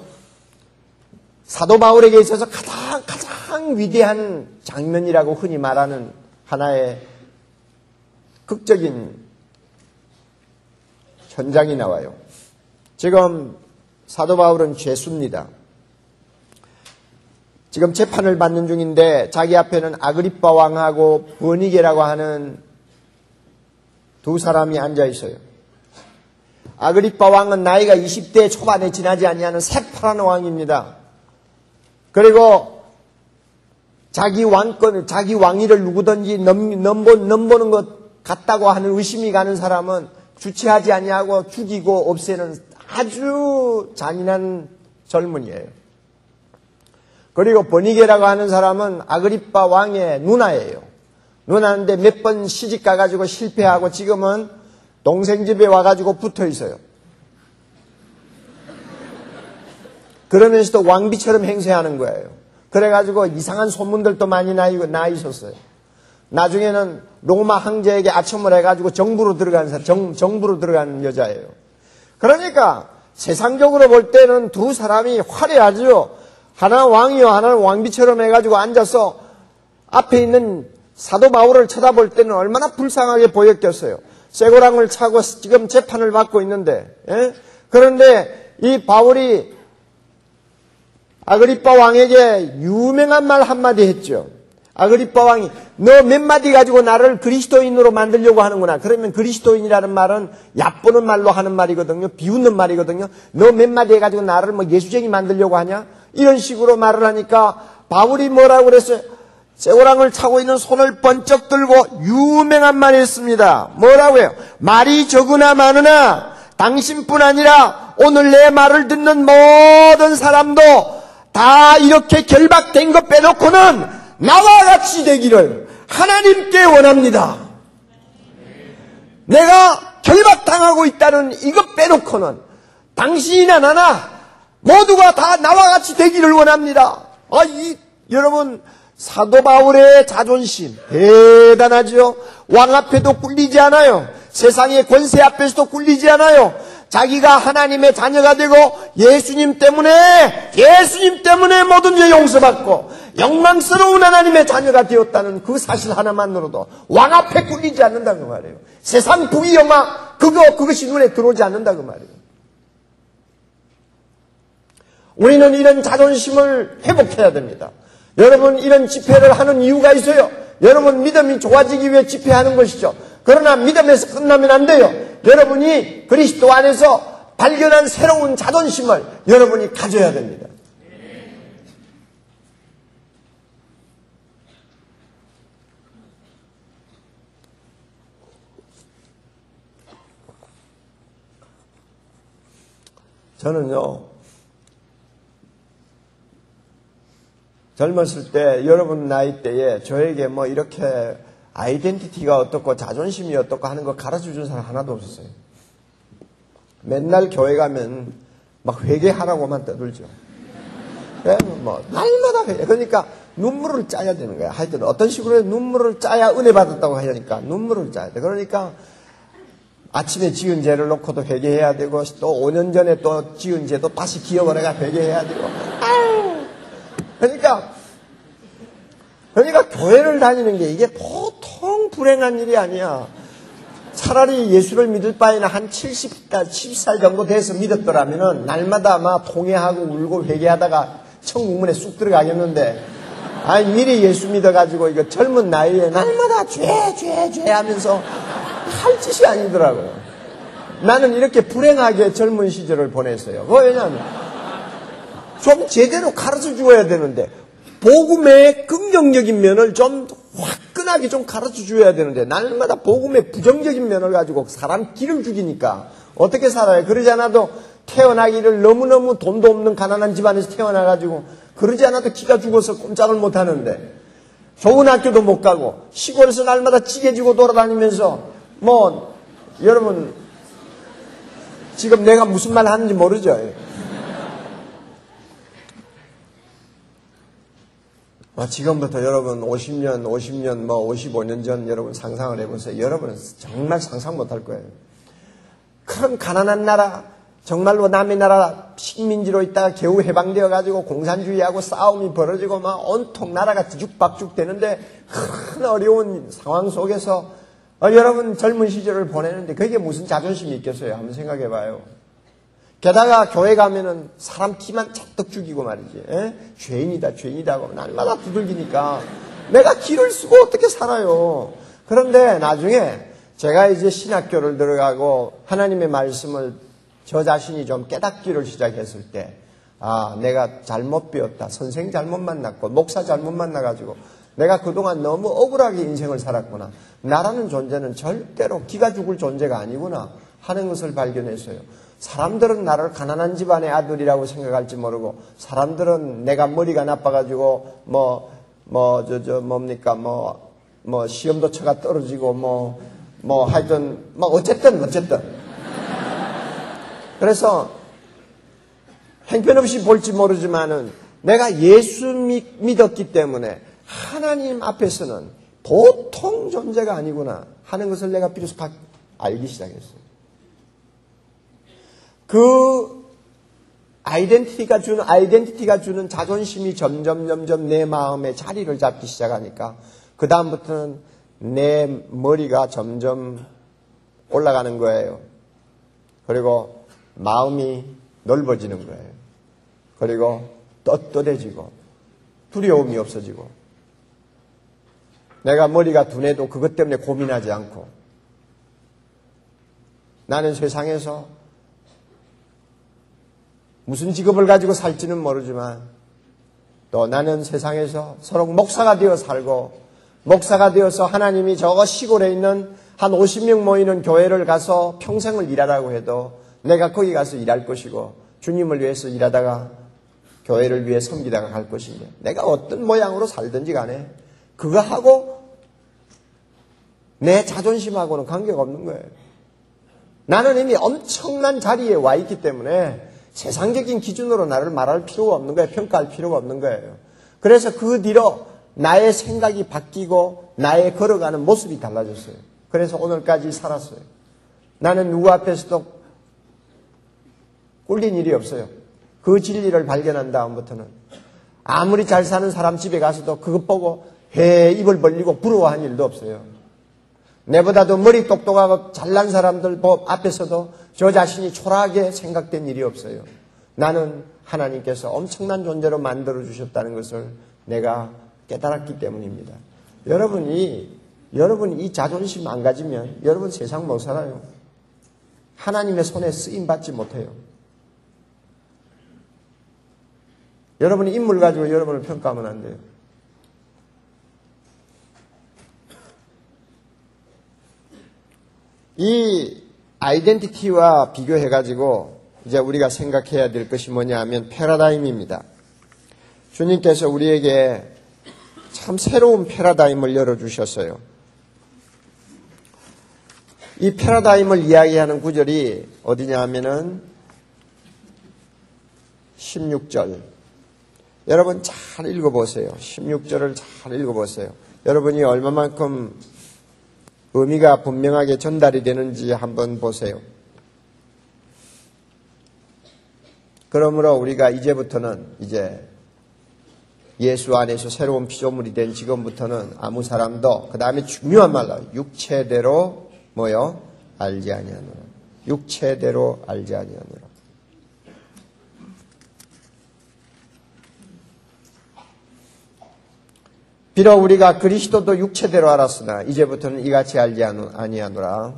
사도 바울에게 있어서 가장 가장 위대한 장면이라고 흔히 말하는 하나의 극적인 현장이 나와요. 지금 사도 바울은 죄수입니다. 지금 재판을 받는 중인데 자기 앞에는 아그리빠 왕하고 버니게라고 하는 두 사람이 앉아 있어요. 아그리빠 왕은 나이가 20대 초반에 지나지 아니하는 새파란 왕입니다. 그리고 자기 왕권, 자기 왕위를 누구든지 넘, 넘보, 넘보는 것 같다고 하는 의심이 가는 사람은 주체하지 아니하고 죽이고 없애는 아주 잔인한 젊은이에요. 그리고 버니게라고 하는 사람은 아그리빠 왕의 누나예요. 누나인데 몇 번 시집 가가지고 실패하고 지금은 동생 집에 와가지고 붙어 있어요. 그러면서도 왕비처럼 행세하는 거예요. 그래가지고 이상한 소문들도 많이 나, 나 있었어요. 나중에는 로마 황제에게 아첨을 해가지고 정부로 들어간 정, 정부로 들어간 여자예요. 그러니까 세상적으로 볼 때는 두 사람이 화려하죠. 하나 왕이요, 하나는 왕비처럼 해가지고 앉아서 앞에 있는 사도 바울을 쳐다볼 때는 얼마나 불쌍하게 보였겠어요. 쇠고랑을 차고 지금 재판을 받고 있는데, 예? 그런데 이 바울이 아그리빠 왕에게 유명한 말 한마디 했죠. 아그리빠 왕이 너 몇 마디 가지고 나를 그리스도인으로 만들려고 하는구나. 그러면 그리스도인이라는 말은 얕보는 말로 하는 말이거든요. 비웃는 말이거든요. 너 몇 마디 해가지고 나를 뭐 예수쟁이 만들려고 하냐? 이런 식으로 말을 하니까 바울이 뭐라고 그랬어요? 쇠고랑을 차고 있는 손을 번쩍 들고 유명한 말이 있습니다. 뭐라고요? 말이 적으나 많으나 당신뿐 아니라 오늘 내 말을 듣는 모든 사람도 다 이렇게 결박된 것 빼놓고는 나와 같이 되기를 하나님께 원합니다. 내가 결박당하고 있다는 이것 빼놓고는 당신이나 나나 모두가 다 나와 같이 되기를 원합니다. 아, 이, 여러분, 사도 바울의 자존심 대단하죠. 왕 앞에도 꿀리지 않아요. 세상의 권세 앞에서도 꿀리지 않아요. 자기가 하나님의 자녀가 되고 예수님 때문에 예수님 때문에 모든 죄 용서받고 영광스러운 하나님의 자녀가 되었다는 그 사실 하나만으로도 왕 앞에 꿀리지 않는다고 말이에요. 세상 부귀 영화 그거 그것이 눈에 들어오지 않는다고 말이에요. 우리는 이런 자존심을 회복해야 됩니다. 여러분 이런 집회를 하는 이유가 있어요. 여러분 믿음이 좋아지기 위해 집회하는 것이죠. 그러나 믿음에서 끝나면 안 돼요. 여러분이 그리스도 안에서 발견한 새로운 자존심을 여러분이 가져야 됩니다. 저는요, 젊었을 때, 여러분 나이 때에 저에게 뭐 이렇게 아이덴티티가 어떻고 자존심이 어떻고 하는 거 가르쳐 준 사람 하나도 없었어요. 맨날 교회 가면 막 회개하라고만 떠들죠. 뭐, 날마다 회개. 그러니까 눈물을 짜야 되는 거야. 하여튼 어떤 식으로 눈물을 짜야 은혜 받았다고 하니까 눈물을 짜야 돼. 그러니까 아침에 지은 죄를 놓고도 회개해야 되고 또 5년 전에 또 지은 죄도 다시 기억을 해가 회개해야 되고 그러니까 그러니까 교회를 다니는 게 이게 보통 불행한 일이 아니야. 차라리 예수를 믿을 바에는 한 70살, 70살 정도 돼서 믿었더라면은 날마다 막 통회하고 울고 회개하다가 천국문에 쑥 들어가겠는데 아니 미리 예수 믿어가지고 이거 젊은 나이에 날마다 죄, 죄, 죄 하면서 할 짓이 아니더라고요. 나는 이렇게 불행하게 젊은 시절을 보냈어요. 왜냐하면 좀 제대로 가르쳐 주어야 되는데 복음의 긍정적인 면을 좀 화끈하게 좀 가르쳐 줘야 되는데 날마다 복음의 부정적인 면을 가지고 사람 기를 죽이니까 어떻게 살아요? 그러지 않아도 태어나기를 너무너무 돈도 없는 가난한 집안에서 태어나가지고 그러지 않아도 기가 죽어서 꼼짝을 못하는데 좋은 학교도 못 가고 시골에서 날마다 찌개지고 돌아다니면서 뭐 여러분 지금 내가 무슨 말 하는지 모르죠. 지금부터 여러분 50년, 50년, 뭐 55년 전 여러분 상상을 해보세요. 여러분은 정말 상상 못할 거예요. 큰 가난한 나라, 정말로 남의 나라 식민지로 있다가 겨우 해방되어 가지고 공산주의하고 싸움이 벌어지고 막 온통 나라가 뒤죽박죽 되는데 큰 어려운 상황 속에서 어, 여러분 젊은 시절을 보내는데 그게 무슨 자존심이 있겠어요? 한번 생각해 봐요. 게다가 교회 가면은 사람 키만 잔뜩 죽이고 말이지. 에? 죄인이다, 죄인이다 하고 날마다 두들기니까 내가 길을 쓰고 어떻게 살아요. 그런데 나중에 제가 이제 신학교를 들어가고 하나님의 말씀을 저 자신이 좀 깨닫기를 시작했을 때, 아, 내가 잘못 배웠다. 선생 잘못 만났고, 목사 잘못 만나가지고, 내가 그동안 너무 억울하게 인생을 살았구나. 나라는 존재는 절대로 기가 죽을 존재가 아니구나. 하는 것을 발견했어요. 사람들은 나를 가난한 집안의 아들이라고 생각할지 모르고 사람들은 내가 머리가 나빠가지고 뭐 뭐 저저 뭡니까 뭐뭐 시험도 처가 떨어지고 뭐뭐 하여튼 뭐 어쨌든 어쨌든 그래서 행편없이 볼지 모르지만은 내가 예수 믿었기 때문에 하나님 앞에서는 보통 존재가 아니구나 하는 것을 내가 비로소 알기 시작했어요. 그 아이덴티티가 주는 아이덴티티가 주는 자존심이 점점 점점 내 마음에 자리를 잡기 시작하니까 그 다음부터는 내 머리가 점점 올라가는 거예요. 그리고 마음이 넓어지는 거예요. 그리고 떳떳해지고 두려움이 없어지고 내가 머리가 둔해도 그것 때문에 고민하지 않고 나는 세상에서 무슨 직업을 가지고 살지는 모르지만 또 나는 세상에서 서로 목사가 되어 살고 목사가 되어서 하나님이 저 시골에 있는 한 50명 모이는 교회를 가서 평생을 일하라고 해도 내가 거기 가서 일할 것이고 주님을 위해서 일하다가 교회를 위해 섬기다가 갈 것이며 내가 어떤 모양으로 살든지 간에 그거 하고 내 자존심하고는 관계가 없는 거예요. 나는 이미 엄청난 자리에 와 있기 때문에 세상적인 기준으로 나를 말할 필요가 없는 거예요. 평가할 필요가 없는 거예요. 그래서 그 뒤로 나의 생각이 바뀌고 나의 걸어가는 모습이 달라졌어요. 그래서 오늘까지 살았어요. 나는 누구 앞에서도 꿀린 일이 없어요. 그 진리를 발견한 다음부터는 아무리 잘 사는 사람 집에 가서도 그것 보고 해 입을 벌리고 부러워한 일도 없어요. 내보다도 머리 똑똑하고 잘난 사람들 앞에서도 저 자신이 초라하게 생각된 일이 없어요. 나는 하나님께서 엄청난 존재로 만들어 주셨다는 것을 내가 깨달았기 때문입니다. 여러분이 여러분이 이 자존심 안 가지면 여러분 세상 못 살아요. 하나님의 손에 쓰임 받지 못해요. 여러분이 인물 가지고 여러분을 평가하면 안 돼요. 이 아이덴티티와 비교해가지고 이제 우리가 생각해야 될 것이 뭐냐 하면 패러다임입니다. 주님께서 우리에게 참 새로운 패러다임을 열어주셨어요. 이 패러다임을 이야기하는 구절이 어디냐 하면은 16절. 여러분 잘 읽어보세요. 16절을 잘 읽어보세요. 여러분이 얼마만큼 의미가 분명하게 전달이 되는지 한번 보세요. 그러므로 우리가 이제부터는 이제 예수 안에서 새로운 피조물이 된 지금부터는 아무 사람도 그 다음에 중요한 말로 육체대로 뭐요 알지 아니하노라. 육체대로 알지 아니하노라. 비록 우리가 그리스도도 육체대로 알았으나 이제부터는 이같이 알지 아니하노라.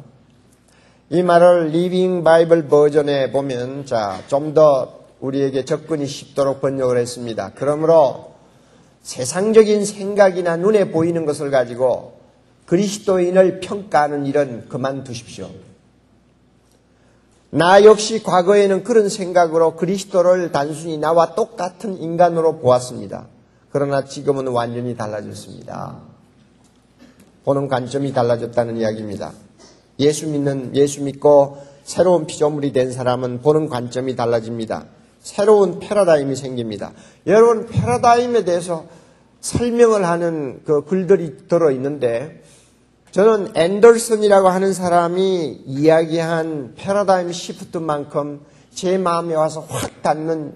이 말을 Living Bible 버전에 보면 좀 더 우리에게 접근이 쉽도록 번역을 했습니다. 그러므로 세상적인 생각이나 눈에 보이는 것을 가지고 그리스도인을 평가하는 일은 그만두십시오. 나 역시 과거에는 그런 생각으로 그리스도를 단순히 나와 똑같은 인간으로 보았습니다. 그러나 지금은 완전히 달라졌습니다. 보는 관점이 달라졌다는 이야기입니다. 예수 믿는, 예수 믿고 새로운 피조물이 된 사람은 보는 관점이 달라집니다. 새로운 패러다임이 생깁니다. 여러분, 패러다임에 대해서 설명을 하는 그 글들이 들어 있는데, 저는 앤더슨이라고 하는 사람이 이야기한 패러다임 시프트만큼 제 마음에 와서 확 닿는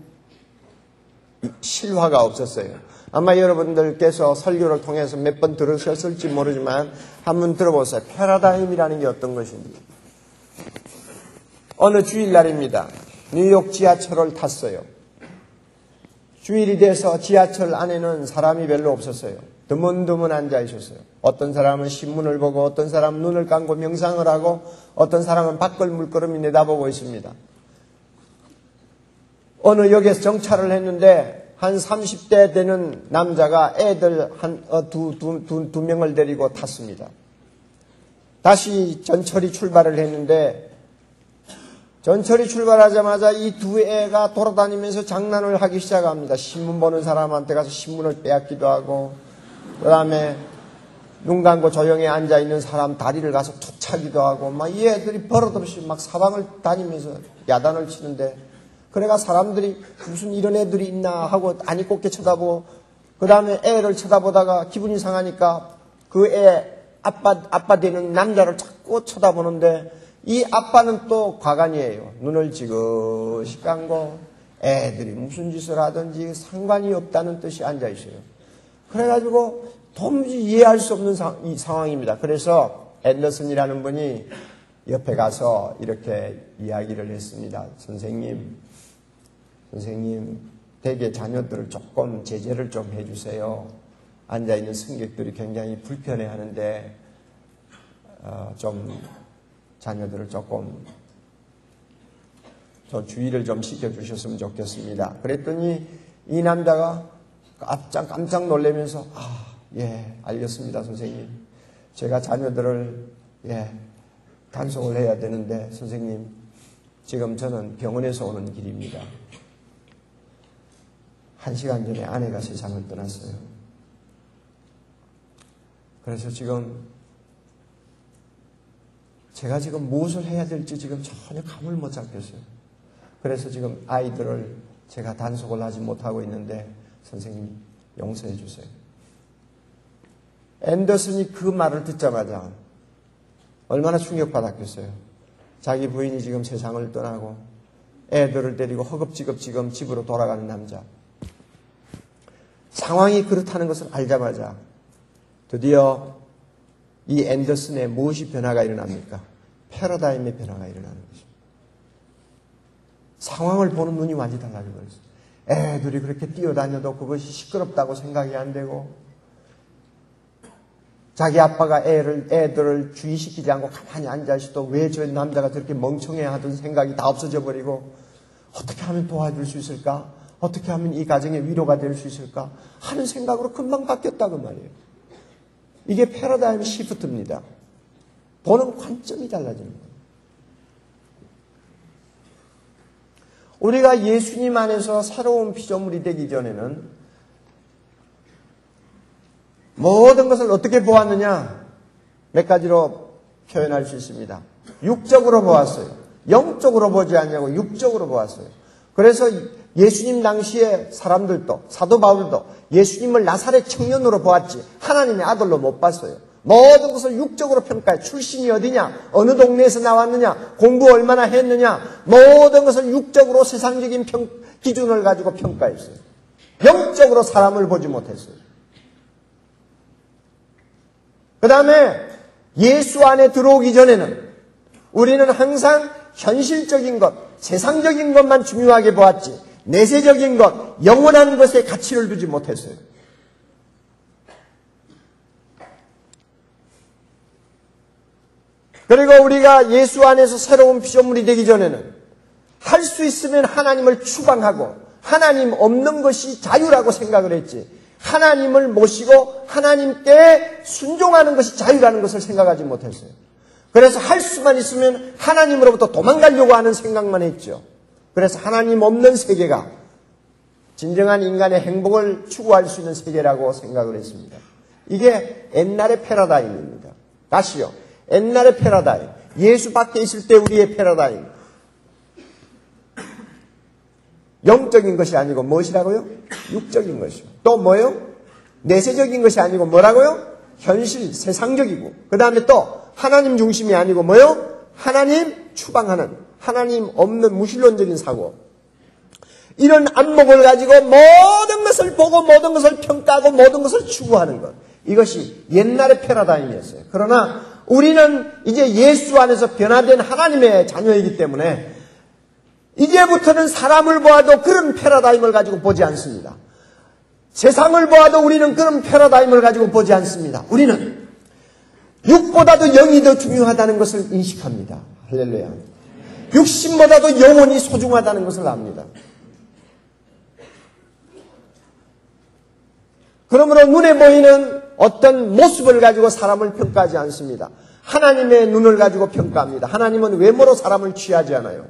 실화가 없었어요. 아마 여러분들께서 설교를 통해서 몇 번 들으셨을지 모르지만 한번 들어보세요. 패러다임이라는 게 어떤 것인지. 어느 주일날입니다. 뉴욕 지하철을 탔어요. 주일이 돼서 지하철 안에는 사람이 별로 없었어요. 드문드문 앉아 있었어요. 어떤 사람은 신문을 보고 어떤 사람은 눈을 감고 명상을 하고 어떤 사람은 밖을 물끄러미 내다보고 있습니다. 어느 역에서 정차를 했는데 한 30대 되는 남자가 애들 한, 어, 두, 두, 두, 두 명을 데리고 탔습니다. 다시 전철이 출발을 했는데 전철이 출발하자마자 이 두 애가 돌아다니면서 장난을 하기 시작합니다. 신문 보는 사람한테 가서 신문을 빼앗기도 하고, 그 다음에 눈 감고 조용히 앉아 있는 사람 다리를 가서 툭 차기도 하고, 막 이 애들이 버릇없이 막 사방을 다니면서 야단을 치는데, 그래가 사람들이 무슨 이런 애들이 있나 하고 아니 곱게 쳐다보고, 그 다음에 애를 쳐다보다가 기분이 상하니까 그 애 아빠, 아빠 되는 남자를 자꾸 쳐다보는데, 이 아빠는 또 과간이에요. 눈을 지그시 감고 애들이 무슨 짓을 하든지 상관이 없다는 뜻이 앉아 있어요. 그래가지고 도무지 이해할 수 없는 사, 상황입니다. 그래서 앤더슨이라는 분이 옆에 가서 이렇게 이야기를 했습니다. 선생님, 선생님, 대개 자녀들을 조금 제재를 좀 해주세요. 앉아있는 승객들이 굉장히 불편해 하는데, 어, 좀 자녀들을 조금 저 주의를 좀 시켜주셨으면 좋겠습니다. 그랬더니 이 남자가 깜짝 깜짝 놀라면서 아, 예, 알겠습니다, 선생님. 제가 자녀들을 예, 단속을 해야 되는데 선생님, 지금 저는 병원에서 오는 길입니다. 한 시간 전에 아내가 세상을 떠났어요. 그래서 지금 제가 지금 무엇을 해야 될지 지금 전혀 감을 못 잡겠어요. 그래서 지금 아이들을 제가 단속을 하지 못하고 있는데 선생님 용서해 주세요. 앤더슨이 그 말을 듣자마자 얼마나 충격받았겠어요. 자기 부인이 지금 세상을 떠나고 애들을 데리고 허겁지겁 지금 집으로 돌아가는 남자. 상황이 그렇다는 것을 알자마자 드디어 이 앤더슨의 무엇이 변화가 일어납니까? 패러다임의 변화가 일어나는 것입니다. 상황을 보는 눈이 완전히 달라져 버렸어요. 애들이 그렇게 뛰어다녀도 그것이 시끄럽다고 생각이 안 되고 자기 아빠가 애를, 애들을 주의시키지 않고 가만히 앉아있어도 왜 저 남자가 저렇게 멍청해 하던 생각이 다 없어져 버리고 어떻게 하면 도와줄 수 있을까? 어떻게 하면 이 가정의 위로가 될 수 있을까? 하는 생각으로 금방 바뀌었다고 말이에요. 이게 패러다임 시프트입니다. 보는 관점이 달라지는. 우리가 예수님 안에서 새로운 피조물이 되기 전에는 모든 것을 어떻게 보았느냐? 몇 가지로 표현할 수 있습니다. 육적으로 보았어요. 영적으로 보지 않냐고 육적으로 보았어요. 그래서 예수님 당시에 사람들도 사도 바울도 예수님을 나사렛 청년으로 보았지 하나님의 아들로 못 봤어요. 모든 것을 육적으로 평가해. 출신이 어디냐? 어느 동네에서 나왔느냐? 공부 얼마나 했느냐? 모든 것을 육적으로 세상적인 평, 기준을 가지고 평가했어요. 영적으로 사람을 보지 못했어요. 그 다음에 예수 안에 들어오기 전에는 우리는 항상 현실적인 것, 세상적인 것만 중요하게 보았지 내세적인 것, 영원한 것에 가치를 두지 못했어요. 그리고 우리가 예수 안에서 새로운 피조물이 되기 전에는 할 수 있으면 하나님을 추방하고 하나님 없는 것이 자유라고 생각을 했지. 하나님을 모시고 하나님께 순종하는 것이 자유라는 것을 생각하지 못했어요. 그래서 할 수만 있으면 하나님으로부터 도망가려고 하는 생각만 했죠. 그래서 하나님 없는 세계가 진정한 인간의 행복을 추구할 수 있는 세계라고 생각을 했습니다. 이게 옛날의 패러다임입니다. 다시요. 옛날의 패러다임. 예수 밖에 있을 때 우리의 패러다임. 영적인 것이 아니고 무엇이라고요? 육적인 것이요. 또 뭐요? 내세적인 것이 아니고 뭐라고요? 현실, 세상적이고. 그 다음에 또 하나님 중심이 아니고 뭐요? 하나님 추방하는 하나님 없는 무신론적인 사고. 이런 안목을 가지고 모든 것을 보고 모든 것을 평가하고 모든 것을 추구하는 것. 이것이 옛날의 패러다임이었어요. 그러나 우리는 이제 예수 안에서 변화된 하나님의 자녀이기 때문에 이제부터는 사람을 보아도 그런 패러다임을 가지고 보지 않습니다. 세상을 보아도 우리는 그런 패러다임을 가지고 보지 않습니다. 우리는 육보다도 영이 더 중요하다는 것을 인식합니다. 할렐루야. 육신보다도 영혼이 소중하다는 것을 압니다. 그러므로 눈에 보이는 어떤 모습을 가지고 사람을 평가하지 않습니다. 하나님의 눈을 가지고 평가합니다. 하나님은 외모로 사람을 취하지 않아요.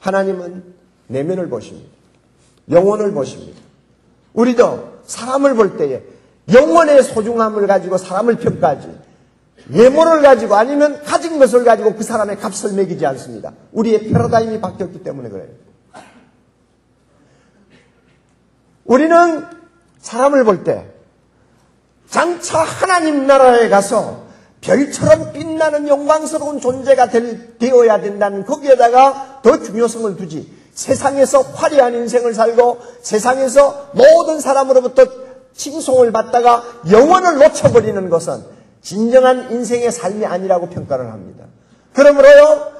하나님은 내면을 보십니다. 영혼을 보십니다. 우리도 사람을 볼 때에 영혼의 소중함을 가지고 사람을 평가하지 예모를 가지고 아니면 가진 것을 가지고 그 사람의 값을 매기지 않습니다. 우리의 패러다임이 바뀌었기 때문에 그래요. 우리는 사람을 볼 때 장차 하나님 나라에 가서 별처럼 빛나는 영광스러운 존재가 될, 되어야 된다는 거기에다가 더 중요성을 두지. 세상에서 화려한 인생을 살고 세상에서 모든 사람으로부터 칭송을 받다가 영원을 놓쳐버리는 것은 진정한 인생의 삶이 아니라고 평가를 합니다. 그러므로요,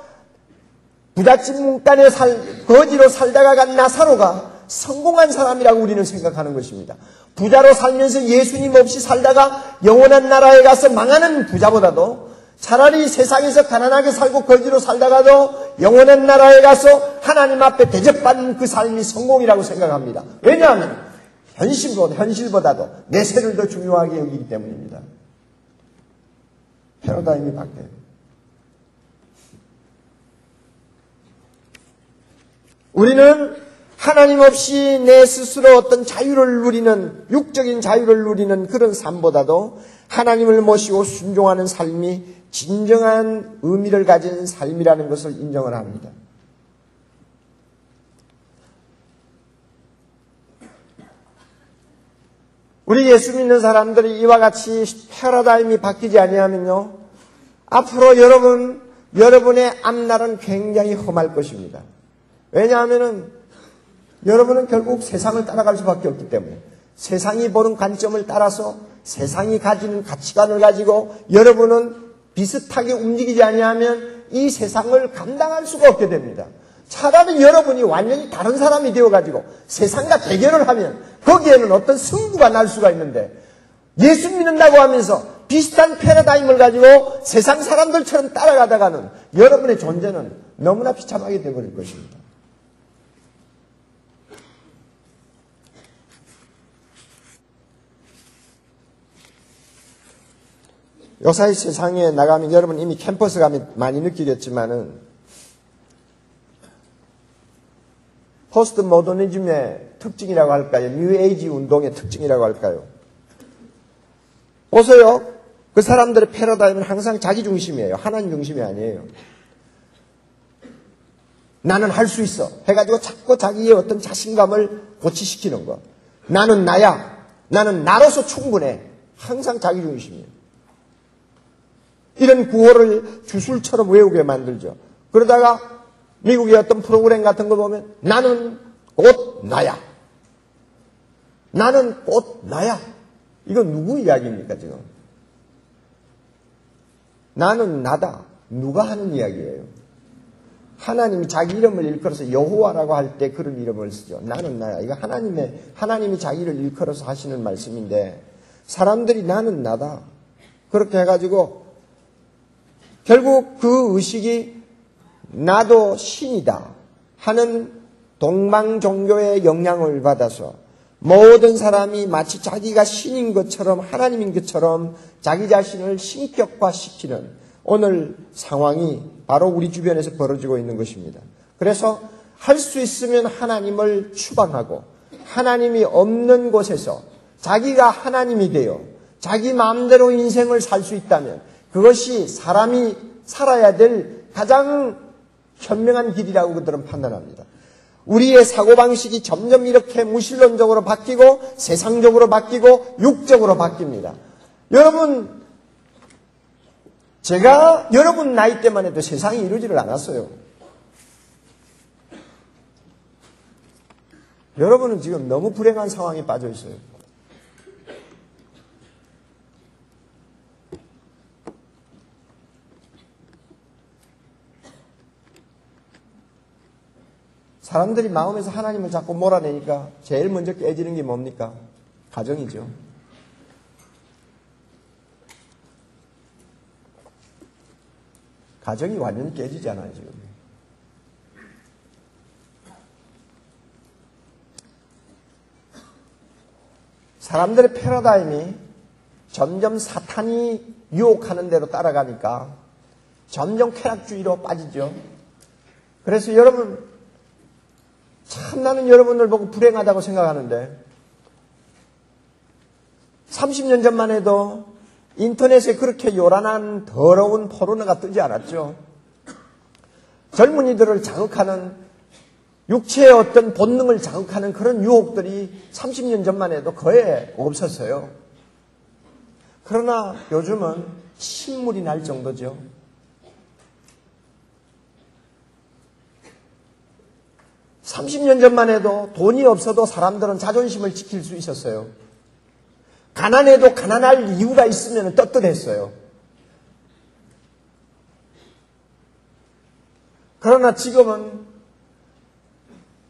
부잣집 문간에 살, 거지로 살다가 간 나사로가 성공한 사람이라고 우리는 생각하는 것입니다. 부자로 살면서 예수님 없이 살다가 영원한 나라에 가서 망하는 부자보다도 차라리 세상에서 가난하게 살고 거지로 살다가도 영원한 나라에 가서 하나님 앞에 대접받는 그 삶이 성공이라고 생각합니다. 왜냐하면 현실보다, 현실보다도 내 세를 더 중요하게 여기기 때문입니다. 패러다임이 바뀌어요. 우리는 하나님 없이 내 스스로 어떤 자유를 누리는, 육적인 자유를 누리는 그런 삶보다도 하나님을 모시고 순종하는 삶이 진정한 의미를 가진 삶이라는 것을 인정을 합니다. 우리 예수 믿는 사람들이 이와 같이 패러다임이 바뀌지 아니하면요. 앞으로 여러분, 여러분의 앞날은 굉장히 험할 것입니다. 왜냐하면은 여러분은 결국 세상을 따라갈 수밖에 없기 때문에 세상이 보는 관점을 따라서 세상이 가지는 가치관을 가지고 여러분은 비슷하게 움직이지 아니하면 이 세상을 감당할 수가 없게 됩니다. 차라리 여러분이 완전히 다른 사람이 되어가지고 세상과 대결을 하면 거기에는 어떤 승부가 날 수가 있는데 예수 믿는다고 하면서 비슷한 패러다임을 가지고 세상 사람들처럼 따라가다가는 여러분의 존재는 너무나 비참하게 되어버릴 것입니다. 요사이 세상에 나가면 여러분 이미 캠퍼스 가면 많이 느끼겠지만은 포스트 모더니즘의 특징이라고 할까요? 뉴에이지 운동의 특징이라고 할까요? 보세요. 그 사람들의 패러다임은 항상 자기 중심이에요. 하나님 중심이 아니에요. 나는 할 수 있어. 해가지고 자꾸 자기의 어떤 자신감을 고치시키는 거. 나는 나야. 나는 나로서 충분해. 항상 자기 중심이에요. 이런 구호를 주술처럼 외우게 만들죠. 그러다가 미국의 어떤 프로그램 같은 거 보면 나는 곧 나야. 나는 곧 나야. 이건 누구 이야기입니까, 지금? 나는 나다. 누가 하는 이야기예요? 하나님이 자기 이름을 일컬어서 여호와라고 할 때 그런 이름을 쓰죠. 나는 나야. 이거 하나님의 하나님이 자기를 일컬어서 하시는 말씀인데 사람들이 나는 나다. 그렇게 해가지고 결국 그 의식이 나도 신이다 하는 동방 종교의 영향을 받아서 모든 사람이 마치 자기가 신인 것처럼 하나님인 것처럼 자기 자신을 신격화시키는 오늘 상황이 바로 우리 주변에서 벌어지고 있는 것입니다. 그래서 할 수 있으면 하나님을 추방하고 하나님이 없는 곳에서 자기가 하나님이 되어 자기 마음대로 인생을 살 수 있다면 그것이 사람이 살아야 될 가장 현명한 길이라고 그들은 판단합니다. 우리의 사고방식이 점점 이렇게 무신론적으로 바뀌고 세상적으로 바뀌고 육적으로 바뀝니다. 여러분, 제가 여러분 나이 때만 해도 세상이 이루지를 않았어요. 여러분은 지금 너무 불행한 상황에 빠져 있어요. 사람들이 마음에서 하나님을 자꾸 몰아내니까 제일 먼저 깨지는 게 뭡니까? 가정이죠. 가정이 완전히 깨지잖아요, 지금. 사람들의 패러다임이 점점 사탄이 유혹하는 대로 따라가니까 점점 쾌락주의로 빠지죠. 그래서 여러분 참 나는 여러분들 보고 불행하다고 생각하는데 30년 전만 해도 인터넷에 그렇게 요란한 더러운 포르노가 뜨지 않았죠. 젊은이들을 자극하는 육체의 어떤 본능을 자극하는 그런 유혹들이 30년 전만 해도 거의 없었어요. 그러나 요즘은 신물이 날 정도죠. (30년) 전만 해도 돈이 없어도 사람들은 자존심을 지킬 수 있었어요. 가난해도 가난할 이유가 있으면 떳떳했어요. 그러나 지금은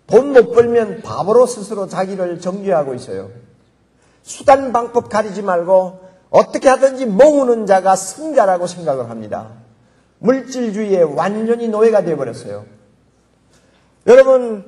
돈 못 벌면 바보로 스스로 자기를 정죄하고 있어요. 수단 방법 가리지 말고 어떻게 하든지 모으는 자가 승자라고 생각을 합니다. 물질주의에 완전히 노예가 되어버렸어요. 여러분,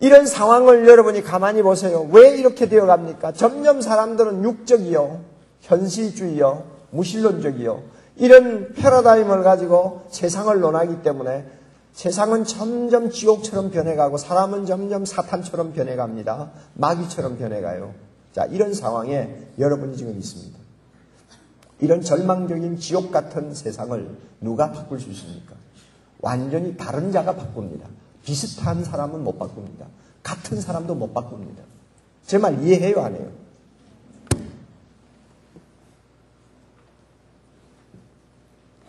이런 상황을 여러분이 가만히 보세요. 왜 이렇게 되어 갑니까? 점점 사람들은 육적이요, 현실주의요, 무신론적이요, 이런 패러다임을 가지고 세상을 논하기 때문에 세상은 점점 지옥처럼 변해가고 사람은 점점 사탄처럼 변해갑니다. 마귀처럼 변해가요. 자, 이런 상황에 여러분이 지금 있습니다. 이런 절망적인 지옥 같은 세상을 누가 바꿀 수 있습니까? 완전히 다른 자가 바꿉니다. 비슷한 사람은 못 바꿉니다. 같은 사람도 못 바꿉니다. 제 말 이해해요, 안 해요?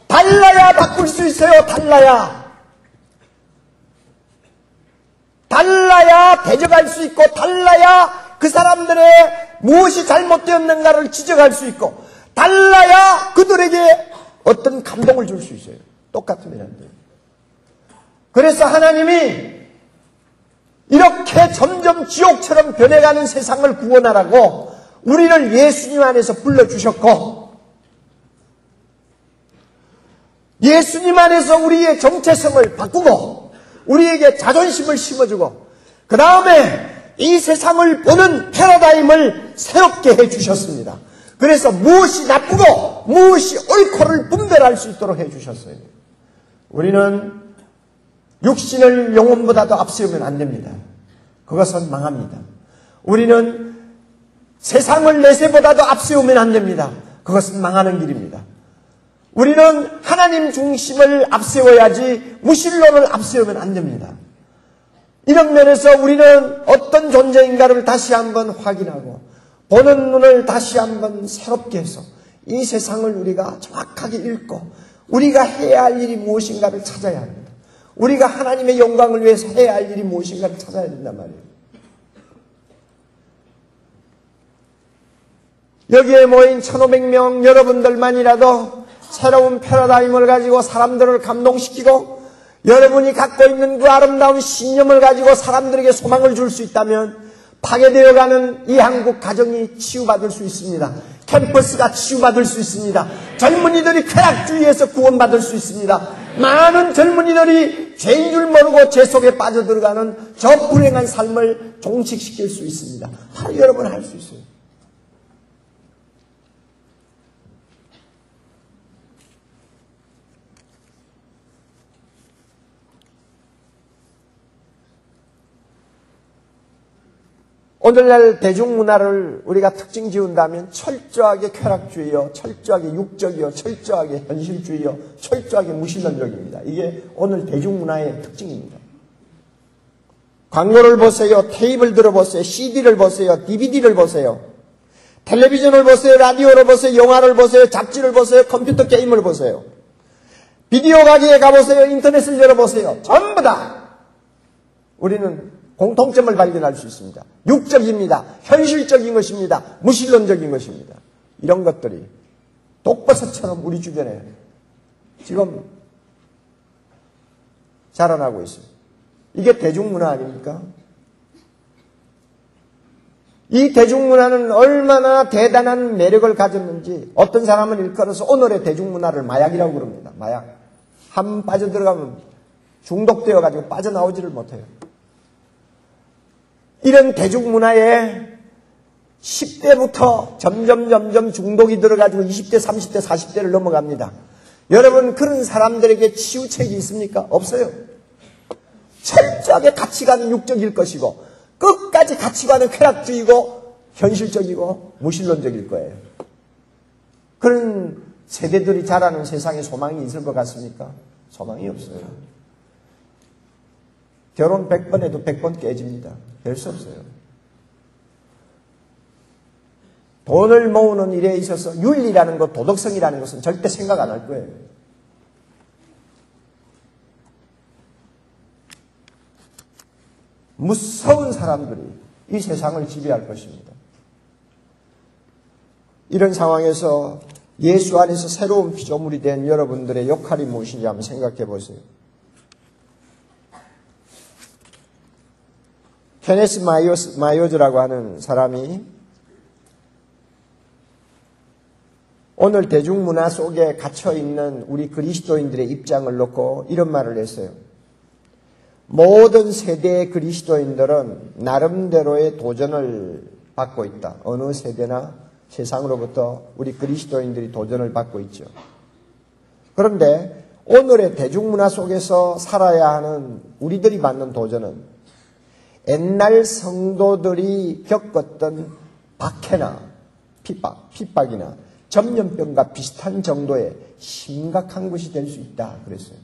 달라야 바꿀 수 있어요, 달라야. 달라야 대적할 수 있고, 달라야 그 사람들의 무엇이 잘못되었는가를 지적할 수 있고, 달라야 그들에게 어떤 감동을 줄 수 있어요. 안 돼요. 그래서 하나님이 이렇게 점점 지옥처럼 변해가는 세상을 구원하라고 우리를 예수님 안에서 불러주셨고, 예수님 안에서 우리의 정체성을 바꾸고, 우리에게 자존심을 심어주고, 그 다음에 이 세상을 보는 패러다임을 새롭게 해주셨습니다. 그래서 무엇이 나쁘고 무엇이 옳고를 분별할 수 있도록 해주셨어요. 우리는 육신을 영혼보다도 앞세우면 안 됩니다. 그것은 망합니다. 우리는 세상을 내세보다도 앞세우면 안 됩니다. 그것은 망하는 길입니다. 우리는 하나님 중심을 앞세워야지 무신론을 앞세우면 안 됩니다. 이런 면에서 우리는 어떤 존재인가를 다시 한번 확인하고 보는 눈을 다시 한번 새롭게 해서 이 세상을 우리가 정확하게 읽고 우리가 해야 할 일이 무엇인가를 찾아야 합니다. 우리가 하나님의 영광을 위해서 해야 할 일이 무엇인가를 찾아야 된단 말이에요. 여기에 모인 1500명 여러분들만이라도 새로운 패러다임을 가지고 사람들을 감동시키고 여러분이 갖고 있는 그 아름다운 신념을 가지고 사람들에게 소망을 줄 수 있다면 파괴되어가는 이 한국 가정이 치유받을 수 있습니다. 캠퍼스가 치유받을 수 있습니다. 젊은이들이 쾌락주의에서 구원받을 수 있습니다. 많은 젊은이들이 죄인 줄 모르고 죄 속에 빠져들어가는 저 불행한 삶을 종식시킬 수 있습니다. 바로 여러분 할 수 있어요. 오늘날 대중문화를 우리가 특징 지운다면 철저하게 쾌락주의요, 철저하게 육적이요, 철저하게 현실주의요, 철저하게 무신론적입니다. 이게 오늘 대중문화의 특징입니다. 광고를 보세요, 테이블 들어보세요, CD를 보세요, DVD를 보세요, 텔레비전을 보세요, 라디오를 보세요, 영화를 보세요, 잡지를 보세요, 컴퓨터 게임을 보세요. 비디오 가게에 가보세요, 인터넷을 열어보세요. 전부 다 우리는 공통점을 발견할 수 있습니다. 육적입니다. 현실적인 것입니다. 무신론적인 것입니다. 이런 것들이 독버섯처럼 우리 주변에 지금 자라나고 있어요. 이게 대중문화 아닙니까? 이 대중문화는 얼마나 대단한 매력을 가졌는지 어떤 사람은 일컬어서 오늘의 대중문화를 마약이라고 그럽니다. 마약. 한 빠져들어가면 중독되어 가지고 빠져나오지를 못해요. 이런 대중문화에 10대부터 점점 점점 중독이 들어가지고 20대, 30대, 40대를 넘어갑니다. 여러분 그런 사람들에게 치유책이 있습니까? 없어요. 철저하게 가치관은 육적일 것이고 끝까지 가치관은 쾌락주의고 현실적이고 무신론적일 거예요. 그런 세대들이 자라는 세상에 소망이 있을 것 같습니까? 소망이 없어요. 결혼 100번 해도 100번 깨집니다. 될 수 없어요. 돈을 모으는 일에 있어서 윤리라는 것, 도덕성이라는 것은 절대 생각 안 할 거예요. 무서운 사람들이 이 세상을 지배할 것입니다. 이런 상황에서 예수 안에서 새로운 피조물이 된 여러분들의 역할이 무엇인지 한번 생각해 보세요. 케네스 마이오스, 마이오즈라고 하는 사람이 오늘 대중문화 속에 갇혀 있는 우리 그리스도인들의 입장을 놓고 이런 말을 했어요. 모든 세대의 그리스도인들은 나름대로의 도전을 받고 있다. 어느 세대나 세상으로부터 우리 그리스도인들이 도전을 받고 있죠. 그런데 오늘의 대중문화 속에서 살아야 하는 우리들이 받는 도전은 옛날 성도들이 겪었던 박해나 핍박, 핍박이나 전염병과 비슷한 정도의 심각한 것이 될 수 있다. 그랬어요.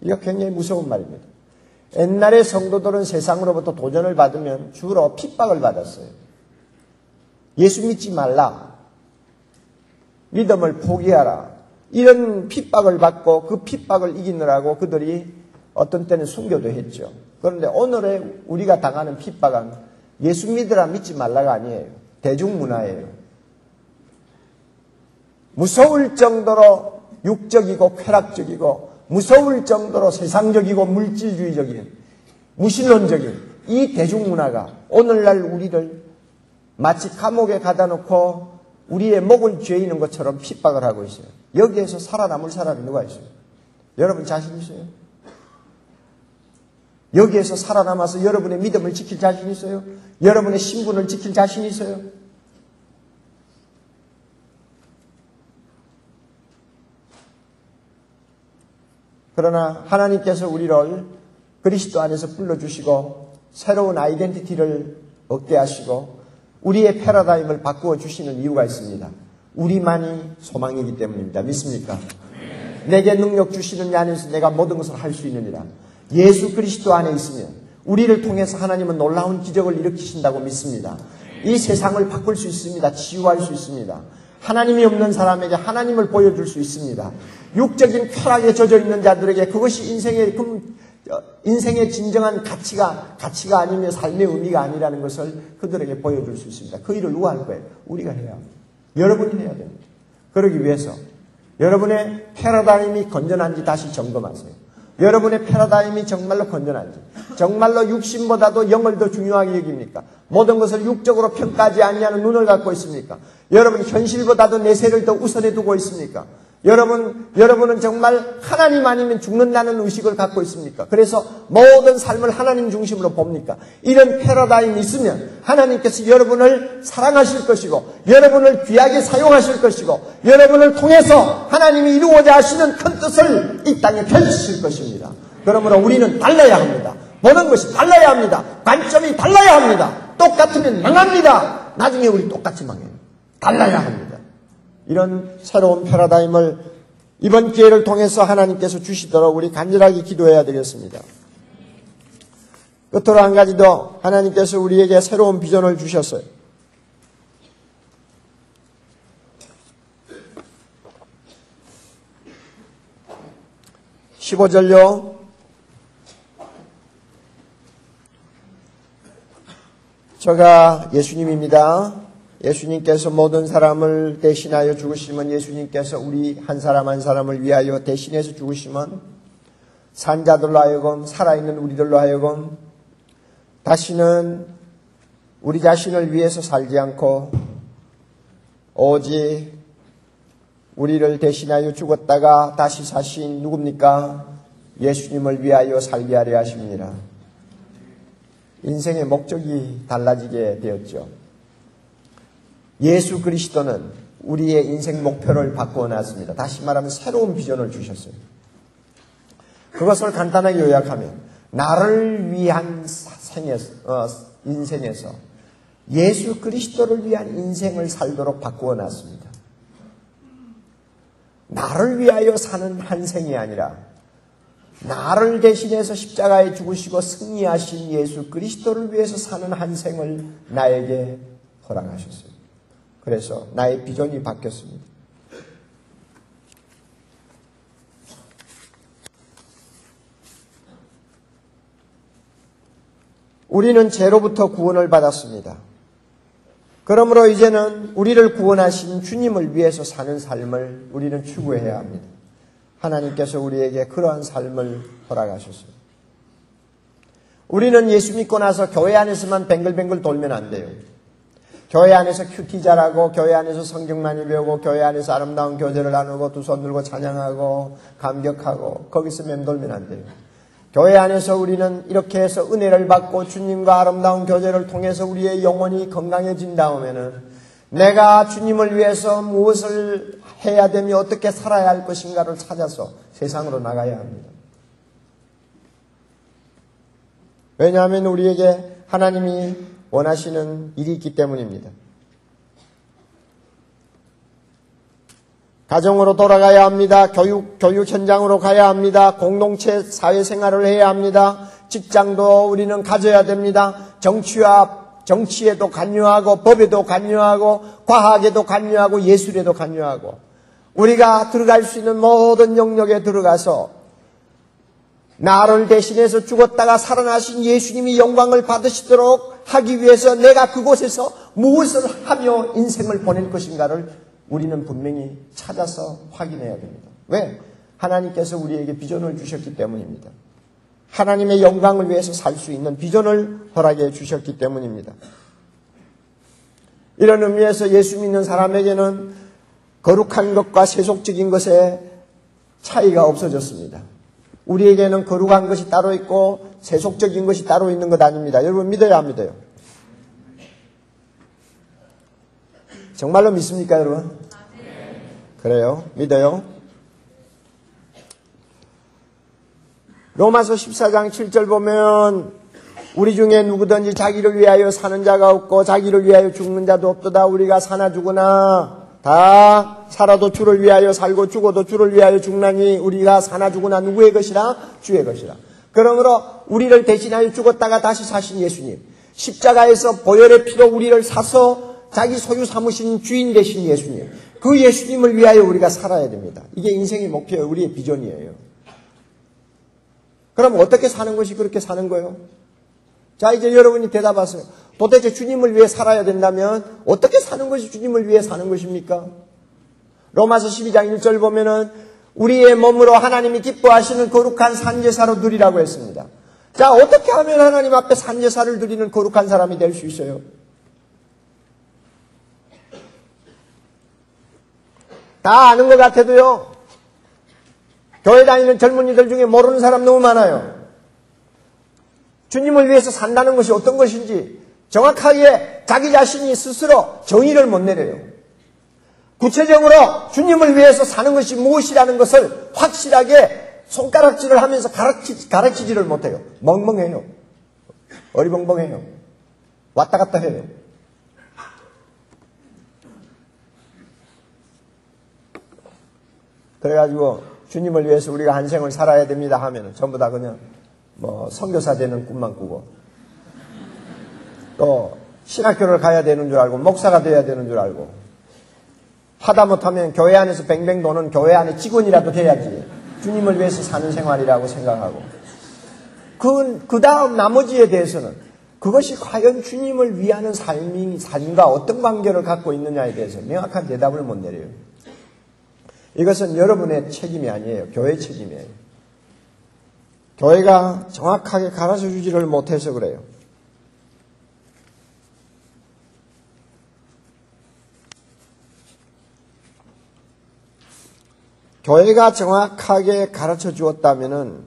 이거 굉장히 무서운 말입니다. 옛날의 성도들은 세상으로부터 도전을 받으면 주로 핍박을 받았어요. 예수 믿지 말라. 믿음을 포기하라. 이런 핍박을 받고 그 핍박을 이기느라고 그들이 어떤 때는 순교도 했죠. 그런데 오늘의 우리가 당하는 핍박은 예수 믿으라 믿지 말라가 아니에요. 대중문화예요. 무서울 정도로 육적이고 쾌락적이고 무서울 정도로 세상적이고 물질주의적인 무신론적인 이 대중문화가 오늘날 우리를 마치 감옥에 가다 놓고 우리의 목을 죄이는 것처럼 핍박을 하고 있어요. 여기에서 살아남을 사람이 누가 있어요? 여러분 자신 있어요? 여기에서 살아남아서 여러분의 믿음을 지킬 자신 있어요? 여러분의 신분을 지킬 자신 있어요? 그러나 하나님께서 우리를 그리스도 안에서 불러주시고 새로운 아이덴티티를 얻게 하시고 우리의 패러다임을 바꾸어 주시는 이유가 있습니다. 우리만이 소망이기 때문입니다. 믿습니까? 내게 능력 주시는 이 안에서 내가 모든 것을 할 수 있느니라. 예수 그리스도 안에 있으면 우리를 통해서 하나님은 놀라운 기적을 일으키신다고 믿습니다. 이 세상을 바꿀 수 있습니다. 치유할 수 있습니다. 하나님이 없는 사람에게 하나님을 보여줄 수 있습니다. 육적인 쾌락에 젖어 있는 자들에게 그것이 인생의 금, 어, 인생의 진정한 가치가 가치가 아니며 삶의 의미가 아니라는 것을 그들에게 보여줄 수 있습니다. 그 일을 누가 할 거예요? 우리가 해야 합니다. 여러분이 해야 됩니다. 그러기 위해서 여러분의 패러다임이 건전한지 다시 점검하세요. 여러분의 패러다임이 정말로 건전한지, 정말로 육신보다도 영을 더 중요하게 여깁니까? 모든 것을 육적으로 평가하지 아니하는 눈을 갖고 있습니까? 여러분 현실보다도 내세를 더 우선해 두고 있습니까? 여러분, 여러분은 정말 하나님 아니면 죽는다는 의식을 갖고 있습니까? 그래서 모든 삶을 하나님 중심으로 봅니까? 이런 패러다임이 있으면 하나님께서 여러분을 사랑하실 것이고, 여러분을 귀하게 사용하실 것이고, 여러분을 통해서 하나님이 이루고자 하시는 큰 뜻을 이 땅에 펼치실 것입니다. 그러므로 우리는 달라야 합니다. 보는 것이 달라야 합니다. 관점이 달라야 합니다. 똑같으면 망합니다. 나중에 우리 똑같이 망해요. 달라야 합니다. 이런 새로운 패러다임을 이번 기회를 통해서 하나님께서 주시도록 우리 간절하게 기도해야 되겠습니다. 끝으로 한 가지 더 하나님께서 우리에게 새로운 비전을 주셨어요. 십오절요 저가 예수님입니다. 예수님께서 모든 사람을 대신하여 죽으시면 예수님께서 우리 한 사람 한 사람을 위하여 대신해서 죽으시면 산자들로 하여금 살아있는 우리들로 하여금 다시는 우리 자신을 위해서 살지 않고 오직 우리를 대신하여 죽었다가 다시 사신 누굽니까? 예수님을 위하여 살게 하려 하십니다. 인생의 목적이 달라지게 되었죠. 예수 그리스도는 우리의 인생 목표를 바꾸어 놨습니다. 다시 말하면 새로운 비전을 주셨어요. 그것을 간단하게 요약하면 나를 위한 생에서, 어, 인생에서 예수 그리스도를 위한 인생을 살도록 바꾸어 놨습니다. 나를 위하여 사는 한 생이 아니라 나를 대신해서 십자가에 죽으시고 승리하신 예수 그리스도를 위해서 사는 한 생을 나에게 허락하셨어요. 그래서 나의 비전이 바뀌었습니다. 우리는 죄로부터 구원을 받았습니다. 그러므로 이제는 우리를 구원하신 주님을 위해서 사는 삶을 우리는 추구해야 합니다. 하나님께서 우리에게 그러한 삶을 허락하셨습니다. 우리는 예수 믿고 나서 교회 안에서만 뱅글뱅글 돌면 안 돼요. 교회 안에서 큐티 잘하고, 교회 안에서 성경 많이 배우고, 교회 안에서 아름다운 교제를 나누고, 두 손 들고 찬양하고, 감격하고, 거기서 맴돌면 안 돼요. 교회 안에서 우리는 이렇게 해서 은혜를 받고 주님과 아름다운 교제를 통해서 우리의 영혼이 건강해진 다음에는 내가 주님을 위해서 무엇을 해야 되며 어떻게 살아야 할 것인가를 찾아서 세상으로 나가야 합니다. 왜냐하면 우리에게 하나님이 원하시는 일이 있기 때문입니다. 가정으로 돌아가야 합니다. 교육, 교육 현장으로 가야 합니다. 공동체 사회생활을 해야 합니다. 직장도 우리는 가져야 됩니다. 정치와 정치에도 관여하고 법에도 관여하고 과학에도 관여하고 예술에도 관여하고 우리가 들어갈 수 있는 모든 영역에 들어가서 나를 대신해서 죽었다가 살아나신 예수님이 영광을 받으시도록 하기 위해서 내가 그곳에서 무엇을 하며 인생을 보낼 것인가를 우리는 분명히 찾아서 확인해야 됩니다. 왜? 하나님께서 우리에게 비전을 주셨기 때문입니다. 하나님의 영광을 위해서 살 수 있는 비전을 허락해 주셨기 때문입니다. 이런 의미에서 예수 믿는 사람에게는 거룩한 것과 세속적인 것의 차이가 없어졌습니다. 우리에게는 거룩한 것이 따로 있고 세속적인 것이 따로 있는 것 아닙니다. 여러분 믿어야 합니다요. 정말로 믿습니까, 여러분? 그래요? 믿어요? 로마서 14장 7절 보면 우리 중에 누구든지 자기를 위하여 사는 자가 없고 자기를 위하여 죽는 자도 없도다. 우리가 사나 죽으나 다 살아도 주를 위하여 살고 죽어도 주를 위하여 죽나니 우리가 사나 죽으나 누구의 것이라? 주의 것이라. 그러므로 우리를 대신하여 죽었다가 다시 사신 예수님. 십자가에서 보혈의 피로 우리를 사서 자기 소유 삼으신 주인 되신 예수님. 그 예수님을 위하여 우리가 살아야 됩니다. 이게 인생의 목표예요. 우리의 비전이에요. 그럼 어떻게 사는 것이 그렇게 사는 거예요? 자, 이제 여러분이 대답하세요. 도대체 주님을 위해 살아야 된다면 어떻게 사는 것이 주님을 위해 사는 것입니까? 로마서 12장 1절 보면은 우리의 몸으로 하나님이 기뻐하시는 거룩한 산제사로 누리라고 했습니다. 자, 어떻게 하면 하나님 앞에 산제사를 드리는 거룩한 사람이 될 수 있어요? 다 아는 것 같아도요. 교회 다니는 젊은이들 중에 모르는 사람 너무 많아요. 주님을 위해서 산다는 것이 어떤 것인지 정확하게 자기 자신이 스스로 정의를 못 내려요. 구체적으로 주님을 위해서 사는 것이 무엇이라는 것을 확실하게 손가락질을 하면서 가르치, 가르치지를 못해요. 멍멍해요. 어리벙벙해요. 왔다 갔다 해요. 그래가지고 주님을 위해서 우리가 한 생을 살아야 됩니다 하면 전부 다 그냥 뭐 선교사 되는 꿈만 꾸고 또 신학교를 가야 되는 줄 알고 목사가 돼야 되는 줄 알고 하다 못하면 교회 안에서 뱅뱅 도는 교회 안에 직원이라도 돼야지 주님을 위해서 사는 생활이라고 생각하고 그, 그 다음 나머지에 대해서는 그것이 과연 주님을 위하는 삶이, 삶과 어떤 관계를 갖고 있느냐에 대해서 명확한 대답을 못 내려요. 이것은 여러분의 책임이 아니에요. 교회 책임이에요. 교회가 정확하게 가르쳐 주지를 못해서 그래요. 교회가 정확하게 가르쳐 주었다면은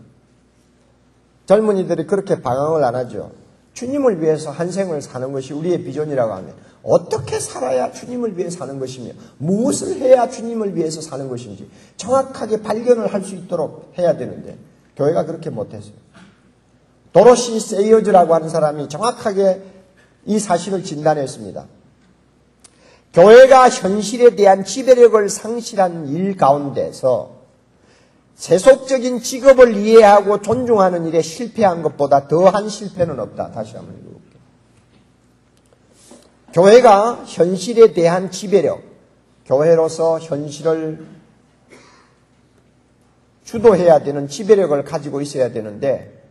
젊은이들이 그렇게 방황을 안 하죠. 주님을 위해서 한 생을 사는 것이 우리의 비전이라고 하면 어떻게 살아야 주님을 위해 사는 것이며 무엇을 해야 주님을 위해서 사는 것인지 정확하게 발견을 할 수 있도록 해야 되는데 교회가 그렇게 못했어요. 도로시 세이어즈라고 하는 사람이 정확하게 이 사실을 진단했습니다. 교회가 현실에 대한 지배력을 상실한 일 가운데서 세속적인 직업을 이해하고 존중하는 일에 실패한 것보다 더한 실패는 없다. 다시 한번 읽어볼게요. 교회가 현실에 대한 지배력, 교회로서 현실을 주도해야 되는 지배력을 가지고 있어야 되는데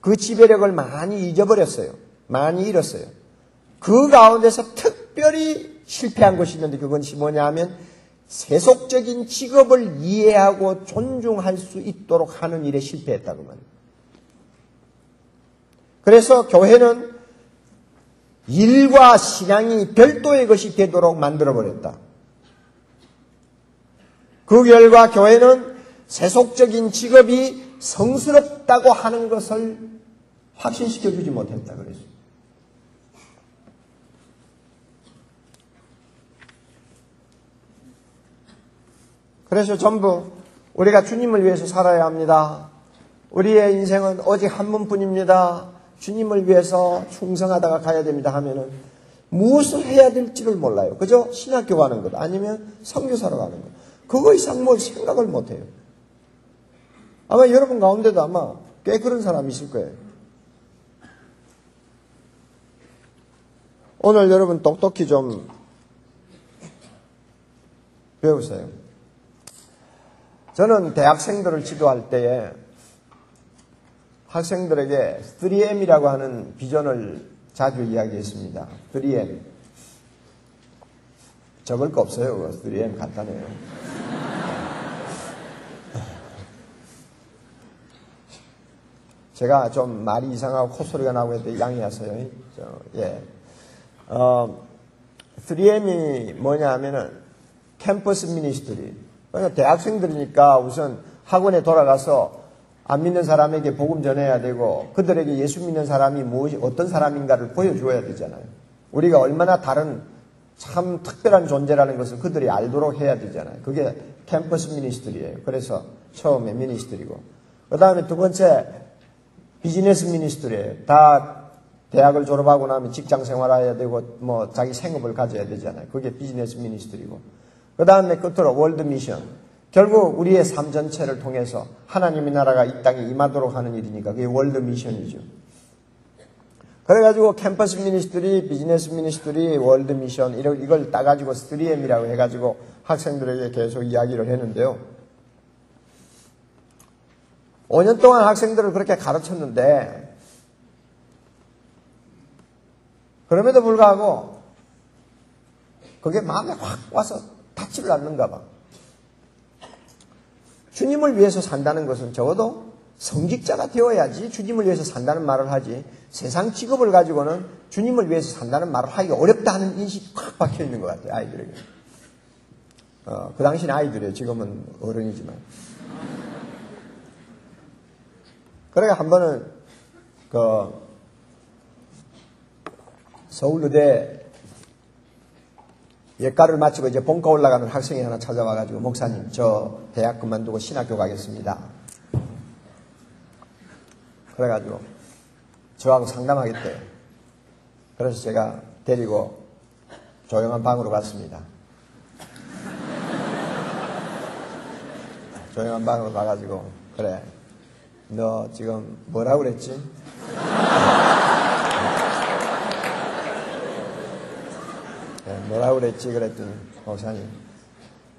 그 지배력을 많이 잊어버렸어요. 많이 잃었어요. 그 가운데서 특별히 실패한 것이 있는데 그것이 뭐냐 하면 세속적인 직업을 이해하고 존중할 수 있도록 하는 일에 실패했다고 말입니다. 그래서 교회는 일과 신앙이 별도의 것이 되도록 만들어버렸다. 그 결과 교회는 세속적인 직업이 성스럽다고 하는 것을 확신시켜 주지 못했다 그랬습니다. 그래서 전부 우리가 주님을 위해서 살아야 합니다. 우리의 인생은 오직 한 번뿐입니다. 주님을 위해서 충성하다가 가야 됩니다 하면은 무엇을 해야 될지를 몰라요. 그저 신학교 가는 것 아니면 성교사로 가는 것. 그거 이상 뭐 생각을 못 해요. 아마 여러분 가운데도 아마 꽤 그런 사람이 있을 거예요. 오늘 여러분 똑똑히 좀 배우세요. 저는 대학생들을 지도할 때에 학생들에게 3M이라고 하는 비전을 자주 이야기했습니다. 3M. 적을 거 없어요. 3M 간단해요. 제가 좀 말이 이상하고 콧소리가 나고 해도 양해하세요. 저, 예. 어, 3M이 뭐냐 하면은 Campus ministry. 그러니까 대학생들이니까 우선 학원에 돌아가서 안 믿는 사람에게 복음 전해야 되고 그들에게 예수 믿는 사람이 무엇이 어떤 사람인가를 보여줘야 되잖아요. 우리가 얼마나 다른 참 특별한 존재라는 것을 그들이 알도록 해야 되잖아요. 그게 campus ministry예요. 그래서 처음에 ministry고 그 다음에 두 번째 business ministry예요. 다 대학을 졸업하고 나면 직장 생활해야 되고 뭐 자기 생업을 가져야 되잖아요. 그게 business ministry고 그 다음에 끝으로 world mission. 결국 우리의 삶 전체를 통해서 하나님의 나라가 이 땅에 임하도록 하는 일이니까 그게 world mission이죠. 그래가지고 campus ministry, business ministry, world mission 이걸, 따가지고 3M이라고 해가지고 학생들에게 계속 이야기를 했는데요. 5년 동안 학생들을 그렇게 가르쳤는데 그럼에도 불구하고 그게 마음에 확 와서 닿지를 않는가 봐. 주님을 위해서 산다는 것은 적어도 성직자가 되어야지 주님을 위해서 산다는 말을 하지 세상 직업을 가지고는 주님을 위해서 산다는 말을 하기가 어렵다 하는 인식이 확 박혀 있는 것 같아요, 아이들에게. 어, 그 당시는 아이들이에요. 지금은 어른이지만. 그러니까 한 번은, 그, 서울의대 예가를 마치고 이제 본과 올라가는 학생이 하나 찾아와가지고 목사님 저 대학 그만두고 신학교 가겠습니다. 그래가지고 저하고 상담하겠대요. 그래서 제가 데리고 조용한 방으로 갔습니다. 조용한 방으로 가가지고 그래 너 지금 뭐라고 그랬지? 뭐라고 그랬지? 그랬더니, 목사님,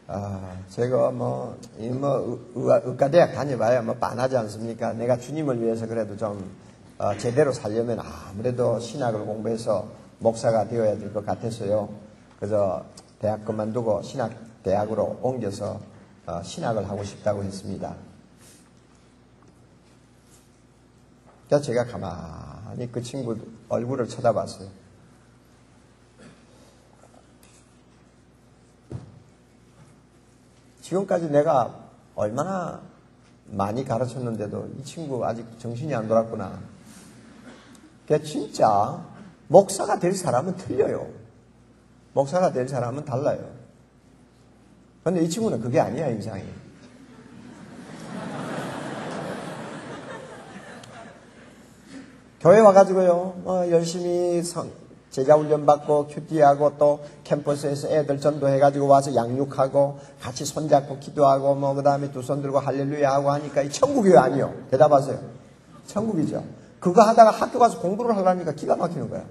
아, 제가 뭐, 이 뭐, 의과대학 다녀봐야 뭐, 빤하지 않습니까? 내가 주님을 위해서 그래도 좀, 어, 제대로 살려면 아무래도 신학을 공부해서 목사가 되어야 될 것 같아서요. 그래서 대학 그만두고 신학대학으로 옮겨서 어, 신학을 하고 싶다고 했습니다. 그래서 제가 가만히 그 친구 얼굴을 쳐다봤어요. 지금까지 내가 얼마나 많이 가르쳤는데도 이 친구 아직 정신이 안 돌았구나. 그게 진짜 목사가 될 사람은 틀려요. 목사가 될 사람은 달라요. 그런데 이 친구는 그게 아니야, 인상이. 교회 와가지고요, 어, 열심히 성, 제자 훈련 받고 큐티하고 또 캠퍼스에서 애들 전도해가지고 와서 양육하고 같이 손잡고 기도하고 뭐 그다음에 두 손 들고 할렐루야 하고 하니까 이 천국이요 아니요? 대답하세요. 천국이죠. 그거 하다가 학교 가서 공부를 하려니까 기가 막히는 거야.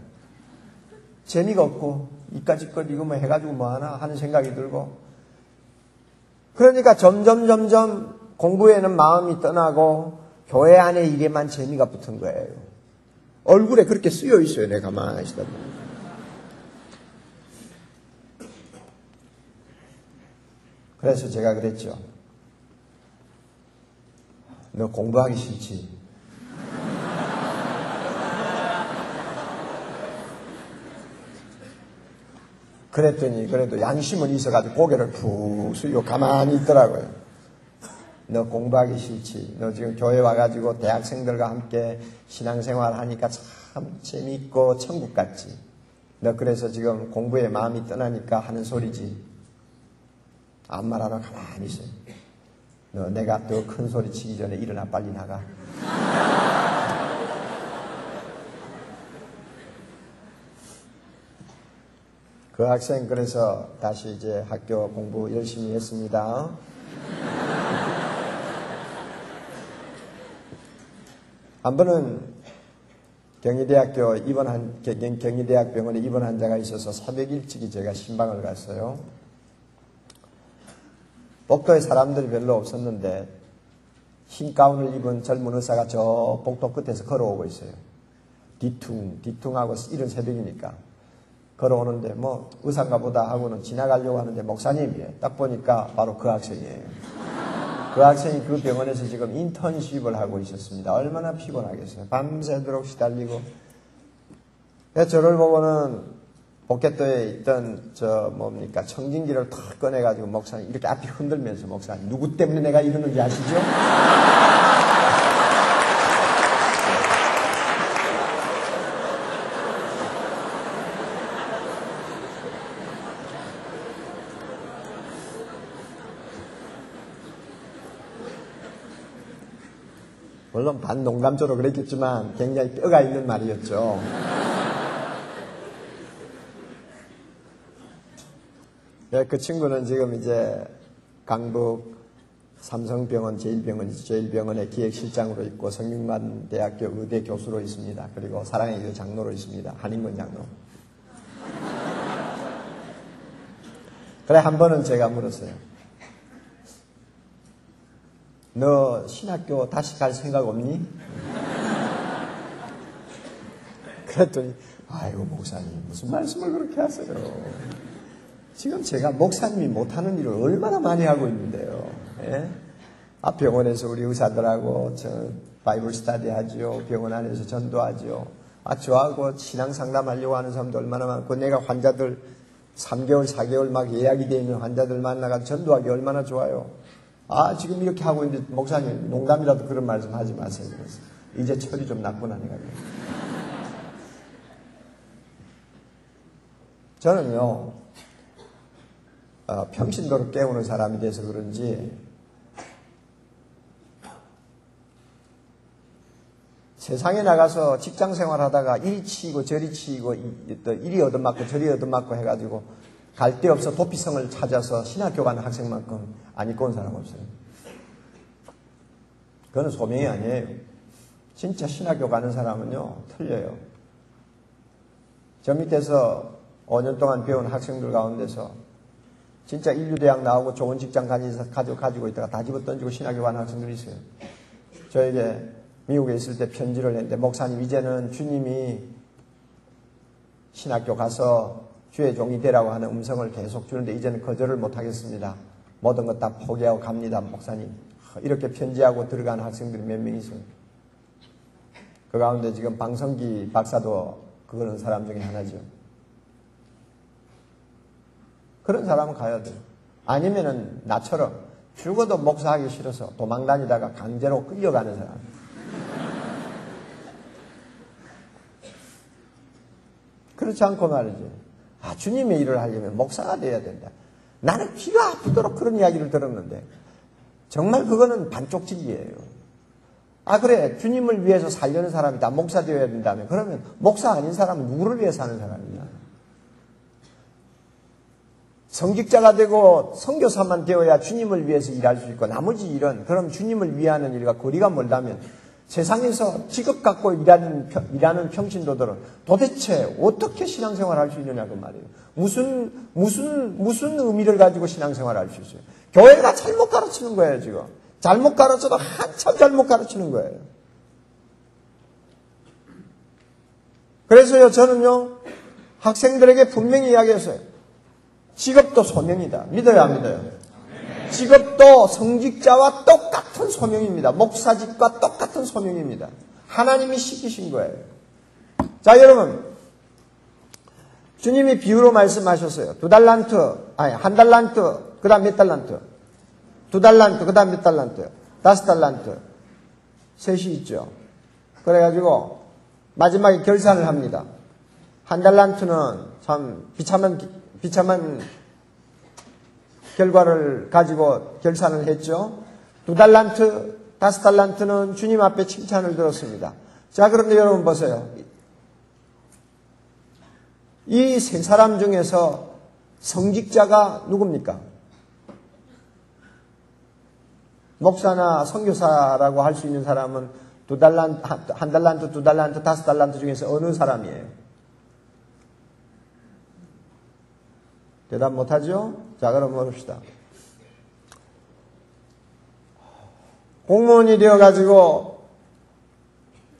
재미가 없고 이까짓 것 이거 뭐 해가지고 뭐 하나 하는 생각이 들고 그러니까 점점 점점 공부에는 마음이 떠나고 교회 안에 일에만 재미가 붙은 거예요. 얼굴에 그렇게 쓰여 있어요. 내가 가만히 있다 보면. 그래서 제가 그랬죠. 너 공부하기 싫지? 그랬더니 그래도 양심은 있어가지고 고개를 푹 숙이고 가만히 있더라고요. 너 공부하기 싫지? 너 지금 교회 와가지고 대학생들과 함께 신앙생활 하니까 참 재미있고 천국 같지? 너 그래서 지금 공부에 마음이 떠나니까 하는 소리지? 아무 말 하나 가만히 있어요. 너 내가 더 큰 소리 치기 전에 일어나 빨리 나가. 그 학생 그래서 다시 이제 학교 공부 열심히 했습니다. 한 번은 경희대학교 입원한 경희대학 병원에 입원 환자가 있어서 새벽 일찍이 제가 신방을 갔어요. 복도에 사람들이 별로 없었는데 흰 가운을 입은 젊은 의사가 저 복도 끝에서 걸어오고 있어요. 뒤퉁 뒤퉁하고 이런 새벽이니까 걸어오는데 뭐 의사인가 보다 하고는 지나가려고 하는데 목사님이에요. 딱 보니까 바로 그 학생이에요. 그 학생이 그 병원에서 지금 인턴십을 하고 있었습니다. 얼마나 피곤하겠어요. 밤새도록 시달리고. 저를 보고는 복개도에 있던 저 뭡니까 청진기를 탁 꺼내가지고 목사님 이렇게 앞이 흔들면서 목사님 누구 때문에 내가 이러는지 아시죠? 물론 반농담적으로 그랬겠지만 굉장히 뼈가 있는 말이었죠. 네, 그 친구는 지금 이제 강북 삼성병원 제1병원 제1병원의 기획실장으로 있고 성균관 대학교 의대 교수로 있습니다. 그리고 사랑의 교 장로로 있습니다. 한인권 장로. 그래 한 번은 제가 물었어요. 너 신학교 다시 갈 생각 없니? 그랬더니 아이고 목사님 무슨 말씀을 그렇게 하세요. 지금 제가 목사님이 못하는 일을 얼마나 많이 하고 있는데요. 예? 앞 병원에서 우리 의사들하고 저 바이블 스타디 하지요. 병원 안에서 전도하지요. 아, 저하고 신앙 상담하려고 하는 사람도 얼마나 많고 내가 환자들 3개월, 4개월 막 예약이 되어 있는 환자들 만나가 전도하기 얼마나 좋아요. 아, 지금 이렇게 하고 있는데, 목사님, 농담이라도 그런 말씀 하지 마세요. 그래서. 이제 철이 좀 났구나, 내가. 저는요, 어, 평신도를 깨우는 사람이 돼서 그런지, 세상에 나가서 직장 생활 하다가 이리 치이고 저리 치이고, 이리 얻어맞고 저리 얻어맞고 해가지고, 갈 데 없어 도피성을 찾아서 신학교 가는 학생만큼 안 입고 온 사람 없어요. 그거는 소명이 아니에요. 진짜 신학교 가는 사람은요, 틀려요. 저 밑에서 5년 동안 배운 학생들 가운데서 진짜 인류대학 나오고 좋은 직장 가지고, 가지고 있다가 다 집어 던지고 신학교 가는 학생들이 있어요. 저에게 미국에 있을 때 편지를 했는데, 목사님, 이제는 주님이 신학교 가서 주의 종이 되라고 하는 음성을 계속 주는데 이제는 거절을 못 하겠습니다. 모든 것 다 포기하고 갑니다, 목사님. 이렇게 편지하고 들어간 학생들이 몇 명 있어요. 그 가운데 지금 방성기 박사도 그런 사람 중에 하나죠. 그런 사람은 가야 돼요. 아니면은 나처럼 죽어도 목사하기 싫어서 도망 다니다가 강제로 끌려가는 사람. 그렇지 않고 말이죠. 아, 주님의 일을 하려면 목사가 돼야 된다. 나는 귀가 아프도록 그런 이야기를 들었는데, 정말 그거는 반쪽집이에요. 아, 그래. 주님을 위해서 살려는 사람이다. 목사 되어야 된다면. 그러면 목사 아닌 사람은 누구를 위해 사는 사람이냐? 성직자가 되고 성교사만 되어야 주님을 위해서 일할 수 있고 나머지 일은 그럼 주님을 위하는 일과 거리가 멀다면 세상에서 직업 갖고 일하는, 일하는 평신도들은 도대체 어떻게 신앙생활 할 수 있느냐, 그 말이에요. 무슨, 무슨, 무슨 의미를 가지고 신앙생활 할 수 있어요? 교회가 잘못 가르치는 거예요, 지금. 잘못 가르쳐도 한참 잘못 가르치는 거예요. 그래서요, 저는요, 학생들에게 분명히 이야기했어요. 직업도 소명이다. 믿어요, 안 믿어요? 직업도 성직자와 똑같은 소명입니다. 목사직과 똑같은 소명입니다. 하나님이 시키신 거예요. 자, 여러분. 주님이 비유로 말씀하셨어요. 두 달란트, 아니, 한 달란트, 그 다음 몇 달란트? 두 달란트, 그 다음 몇 달란트? 다섯 달란트. 셋이 있죠. 그래가지고, 마지막에 결산을 합니다. 한 달란트는 참 비참한, 비참한 결과를 가지고 결산을 했죠. 두 달란트, 다섯 달란트는 주님 앞에 칭찬을 들었습니다. 자, 그런데 여러분 보세요. 이 세 사람 중에서 성직자가 누굽니까? 목사나 선교사라고 할 수 있는 사람은 두 달란트, 한 달란트, 두 달란트, 다섯 달란트 중에서 어느 사람이에요? 대답 못하죠? 자, 그럼 봅시다. 공무원이 되어가지고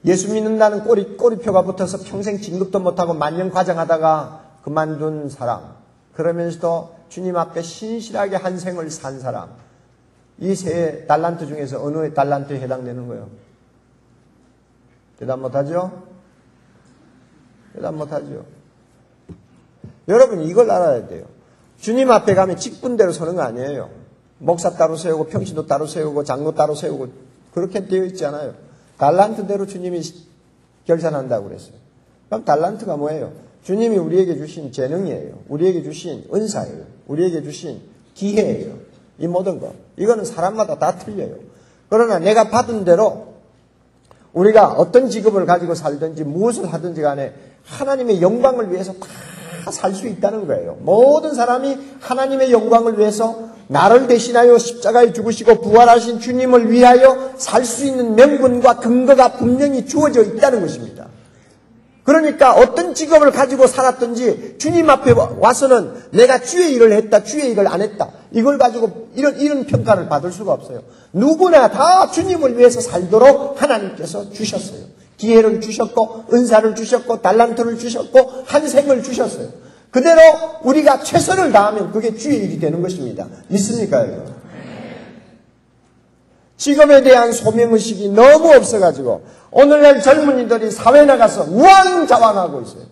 예수 믿는다는 꼬리, 꼬리표가 붙어서 평생 진급도 못하고 만년 과정하다가 그만둔 사람. 그러면서도 주님 앞에 신실하게 한 생을 산 사람. 이 세 달란트 중에서 어느 달란트에 해당되는 거예요? 대답 못하죠? 대답 못하죠? 여러분 이걸 알아야 돼요. 주님 앞에 가면 직분대로 서는 거 아니에요. 목사 따로 세우고 평신도 따로 세우고 장로 따로 세우고 그렇게 되어 있지 않아요. 달란트대로 주님이 결산한다고 그랬어요. 그럼 달란트가 뭐예요? 주님이 우리에게 주신 재능이에요. 우리에게 주신 은사예요. 우리에게 주신 기회예요. 이 모든 것. 이거는 사람마다 다 틀려요. 그러나 내가 받은 대로 우리가 어떤 직업을 가지고 살든지 무엇을 하든지 간에 하나님의 영광을 위해서 다 살 수 있다는 거예요. 모든 사람이 하나님의 영광을 위해서 나를 대신하여 십자가에 죽으시고 부활하신 주님을 위하여 살 수 있는 명분과 근거가 분명히 주어져 있다는 것입니다. 그러니까 어떤 직업을 가지고 살았든지 주님 앞에 와서는 내가 주의 일을 했다, 주의 일을 안 했다. 이걸 가지고 이런, 이런 평가를 받을 수가 없어요. 누구나 다 주님을 위해서 살도록 하나님께서 주셨어요. 기회를 주셨고, 은사를 주셨고, 달란트를 주셨고, 한 생을 주셨어요. 그대로 우리가 최선을 다하면 그게 주의 일이 되는 것입니다. 믿습니까, 여러분? 직업에 대한 소명의식이 너무 없어가지고 오늘날 젊은이들이 사회 나가서 우왕좌왕하고 있어요.